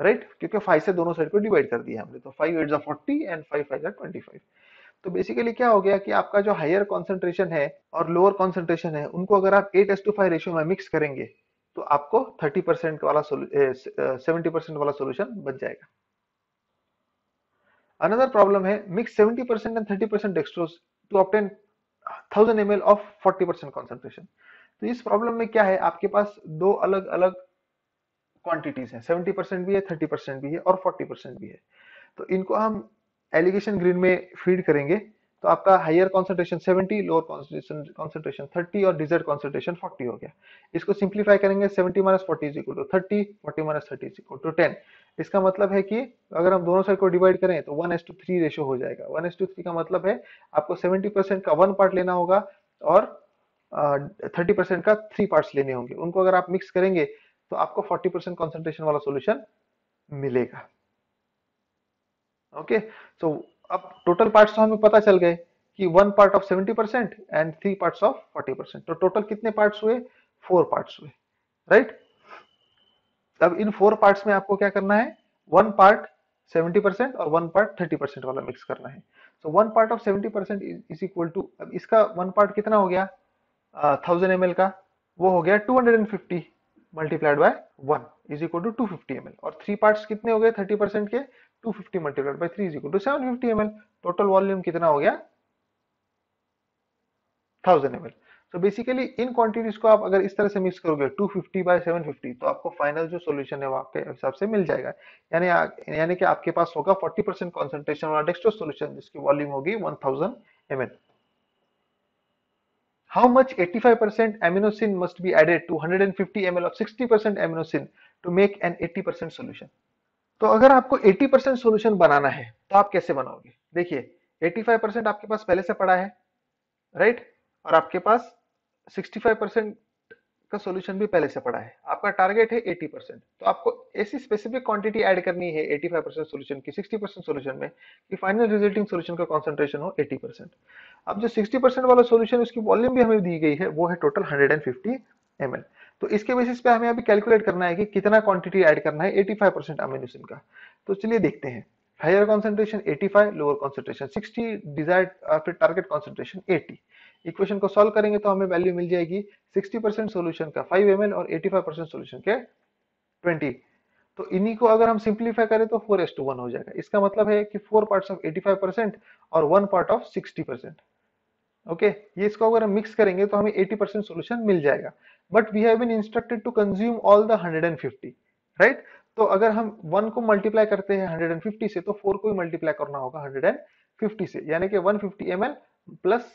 right क्योंकि फाइव से दोनों साइड को डिवाइड कर दिया हमने तो five eight forty and five five twenty five तो बेसिकली क्या हो गया कि आपका जो हायर कॉन्सेंट्रेशन है और लोअर कॉन्सेंट्रेशन है, उनको अगर आप eight is to five ratio में मिक्स करेंगे तो आपको 30 परसेंट वाला सेवेंटी परसेंट वाला सोल्यूशन बच जाएगा। अनदर प्रॉब्लम है mix 70 percent and 30 percent dextrose to obtain 1000 M of 40 percent concentration तो इस प्रॉब्लम में क्या है, आपके पास दो अलग अलग क्वांटिटीज हैं। 70 परसेंट भी है 30 परसेंट भी है और 40 परसेंट भी है। तो इनको हम एलिगेशन ग्रीन में फ़ीड करेंगे। तो आपका higher concentration 70 lower concentration concentration 30 और डिजर्ट कॉन्सेंट्रेशन 40 हो गया। इसको सिंप्लीफाई करेंगे 70 minus forty is equal to thirty forty minus thirty is equal to ten इसका मतलब है कि अगर हम दोनों साइड को डिवाइड करें तो one is to three ratio हो जाएगा। वन एस टू थ्री का मतलब है आपको सेवेंटी परसेंट का वन पार्ट लेना होगा और थर्टी परसेंट का थ्री पार्ट लेने होंगे। उनको अगर आप मिक्स करेंगे तो आपको फोर्टी परसेंट कॉन्सेंट्रेशन वाला सोल्यूशन मिलेगा। Okay okay? सो so, अब टोटल पार्ट्स तो हमें पता चल गए कि one part of seventy percent and three parts of forty percent तो टोटल कितने पार्ट्स हुए? फोर पार्ट्स हुए राइट अब इन फोर पार्ट्स में आपको क्या करना है? वन पार्ट सेवेंटी परसेंट और वन पार्ट थर्टी परसेंट वाला मिक्स करना है। तो one part of seventy percent is equal to अब इसका वन पार्ट कितना हो गया? थाउज़ेंड एम का। वो हो गया two hundred and fifty multiplied by one is equal to two fifty M और थ्री पार्ट्स कितने हो गए? थर्टी परसेंट के। 250 multiplied by 3 is equal to 750 ml total volume कितना हो गया? 1000 ml तो बेसिकली इन क्वांटिटीज को आप अगर इस तरह से मिक्स करोगे 250 बाय 750 तो आपको फाइनल जो सॉल्यूशन है वो आपके हिसाब से मिल जाएगा। यानी यानी कि आपके पास होगा 40 परसेंट कॉन्सेंट्रेशन वाला डेक्सट्रोज सॉल्यूशन जिसकी वॉल्यूम होगी 1000 ml how much 85% aminosin must be added to 150 ml of 60% aminosin to make an 80% solution? तो अगर आपको 80 परसेंट सोल्यूशन बनाना है तो आप कैसे बनाओगे? देखिए 85 परसेंट आपके पास पहले से पड़ा है राइट और आपके पास 65 परसेंट का सोल्यूशन भी पहले से पड़ा है। आपका टारगेट है 80 परसेंट तो आपको ऐसी स्पेसिफिक क्वांटिटी ऐड करनी है 85 परसेंट सोल्यूशन की 60 परसेंट सोल्यूशन में, कि फाइनल रिजल्टिंग सोल्यूशन का कॉन्सेंट्रेशन हो 80 परसेंट अब जो 60 परसेंट वाला सोल्यूशन उसकी वॉल्यूम भी हमें दी गई है, वो है टोटल 150 ml तो इसके बेसिस पे हमें अभी कैलकुलेट करना है कि कितना क्वांटिटी ऐड करना है 85 परसेंट अमीनोसिन का। तो चलिए देखते हैं। Higher concentration 85 lower concentration 60 desired फिर टारगेट कॉन्सेंट्रेशन 80 इक्वेशन को सॉल्व करेंगे तो हमें वैल्यू मिल जाएगी 60 परसेंट सोल्यूशन का 5 एम और 85 परसेंट सोल्यूशन के 20 तो इन्हीं को अगर हम सिंप्लीफाई करें तो फोर एस टू वन हो जाएगा। इसका मतलब है कि four parts of eighty five percent और one part of sixty percent okay ये इसको अगर हम मिक्स करेंगे तो हमें 80 परसेंट सोल्यूशन मिल जाएगा। But we have been instructed to consume all the 150 right तो अगर हम वन को मल्टीप्लाई करते हैं 150 से तो फोर को भी मल्टीप्लाई करना होगा 150 से। यानी कि 150 fifty M L plus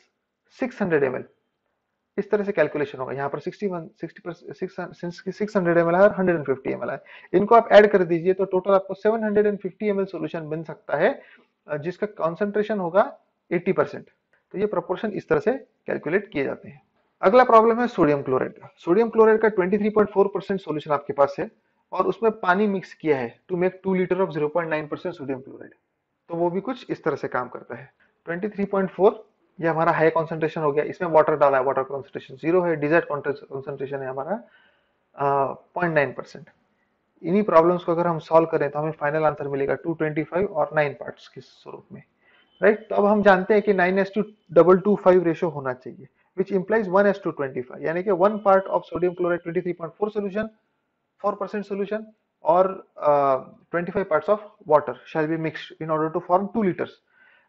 six hundred इस तरह से कैलकुलेशन होगा। यहाँ पर 61 60 सिक्स हंड्रेड एम एल है और 150 एम एल है। इनको आप ऐड कर दीजिए तो टोटल आपको 750 एम एल सोल्यूशन बन सकता है, जिसका कॉन्सेंट्रेशन होगा 80 परसेंट तो ये प्रोपोर्शन इस तरह से कैलकुलेट किए जाते हैं। अगला प्रॉब्लम है सोडियम क्लोराइड का। सोडियम क्लोराइड का 23.4 परसेंट सोल्यूशन आपके पास है और उसमें पानी मिक्स किया है। To make two litre of 0.9 percent sodium chloride तो वो भी कुछ इस तरह से काम करता है। 23.4 ये हमारा हाई कॉन्सेंट्रेशन हो गया। इसमें वाटर डाला है। वाटर कॉन्सेंट्रेशन ज़ीरो है। डिजर्ट कॉन्सेंट्रेशन है हमारा पॉइंट नाइन परसेंट इन्हीं प्रॉब्लम्स को अगर हम सॉल्व करें तो हमें फाइनल आंसर मिलेगा 225 और 9 पार्ट्स के स्वरूप में। राइट तो अब हम जानते हैं कि nine is to double two five ratio होना चाहिए। One is to twenty five यानी कि chloride twenty three point four solution four percent solution और twenty five parts of water shall be mix in order to form two litres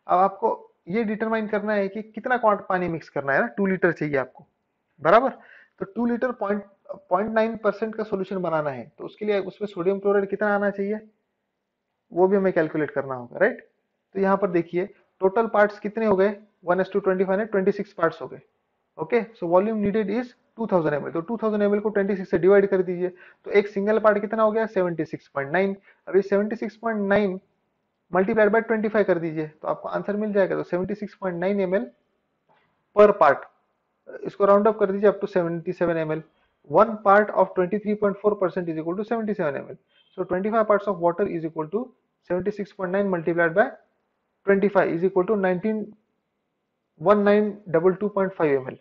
अब आपको ये determine करना है कि कितना क्वांट पानी मिक्स करना है ना? टू लीटर चाहिए आपको। बराबर? तो two litre point point nine percent का सोल्यूशन बनाना है। तो उसके लिए उसमें सोडियम क्लोराइड कितना आना चाहिए? वो भी हमें कैलकुलेट करना होगा राइट तो यहाँ पर देखिए टोटल पार्ट्स कितने हो गए? One is to twenty five twenty six parts हो गए। Okay so volume needed is 2000 ml. तो 2000 ml को 26 से डिवाइड कर दीजिए तो एक सिंगल पार्ट कितना हो गया? 76.9 अब ये 76.9 मल्टीप्लाइड बाय 25 कर दीजिए तो आपको आंसर मिल जाएगा। तो 76.9 ml पर पार्ट इसको राउंड अप कर दीजिए up to 77 ml. One part of 23.4 percent is equal to 77 ml. So 25 parts of water is equal to 76.9 multiplied by 25 is equal to 19 1922.5 ml.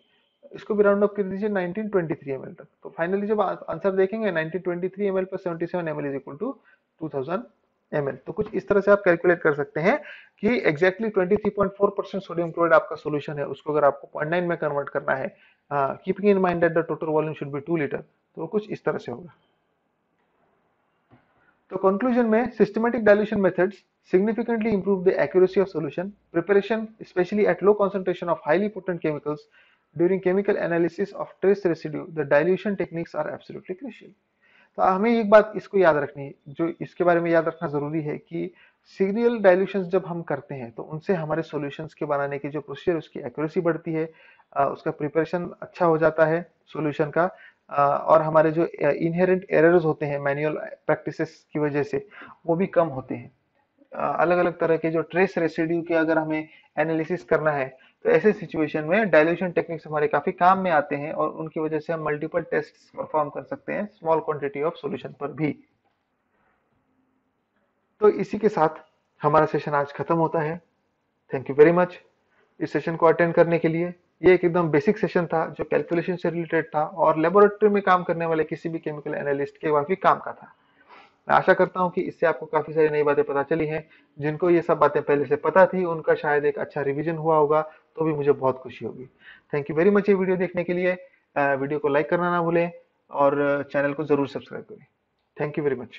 इसको भी राउंड अप कर दीजिए 1923 ml तक। तो फाइनली जब आंसर देखेंगे 1923 ml पर 77 ml is equal to 2000 ml तो कुछ इस तरह से आप कैलकुलेट कर सकते हैं कि exactly exactly 23.4 percent sodium chloride आपका सोल्यूशन है। उसको अगर आपको 0.9 में कन्वर्ट करना है keeping in mind that the total volume should be 2 litre तो कुछ इस तरह से होगा। तो कंक्लूजन में systematic dilution methods significantly improve the accuracy of solution preparation, especially at low concentration of highly potent chemicals. During chemical analysis of trace residue, the dilution techniques are absolutely crucial. तो हमें एक बात इसको याद रखनी जो इसके बारे में याद रखना ज़रूरी है कि सीरियल डाइल्यूशन जब हम करते हैं तो उनसे हमारे सॉल्यूशंस के बनाने की जो प्रोसीजर उसकी एक्यूरेसी बढ़ती है उसका प्रिपरेशन अच्छा हो जाता है सॉल्यूशन का और हमारे जो इनहेरेंट एरर्स होते हैं मैनुअल प्रैक्टिसेस की वजह से वो भी कम होते हैं अलग अलग तरह के जो ट्रेस रेसिड्यू के अगर हमें एनालिसिस करना है तो ऐसे सिचुएशन में डायल्यूशन टेक्निक्स हमारे काफ़ी काम में आते हैं और उनकी वजह से हम मल्टीपल टेस्ट परफॉर्म कर सकते हैं स्मॉल क्वांटिटी ऑफ़ सॉल्यूशन पर भी। तो इसी के साथ हमारा सेशन आज खत्म होता है। थैंक यू वेरी मच इस सेशन को अटेंड करने के लिए। ये एक एकदम बेसिक सेशन था जो कैलकुलेशन से रिलेटेड था और लेबोरेटरी में काम करने वाले किसी भी केमिकल एनालिस्ट के काफ़ी काम का था। मैं आशा करता हूँ कि इससे आपको काफ़ी सारी नई बातें पता चली हैं। जिनको ये सब बातें पहले से पता थी, उनका शायद एक अच्छा रिवीजन हुआ होगा। तो भी मुझे बहुत खुशी होगी। थैंक यू वेरी मच ये वीडियो देखने के लिए। वीडियो को लाइक करना ना भूलें और चैनल को ज़रूर सब्सक्राइब करें। Thank you very much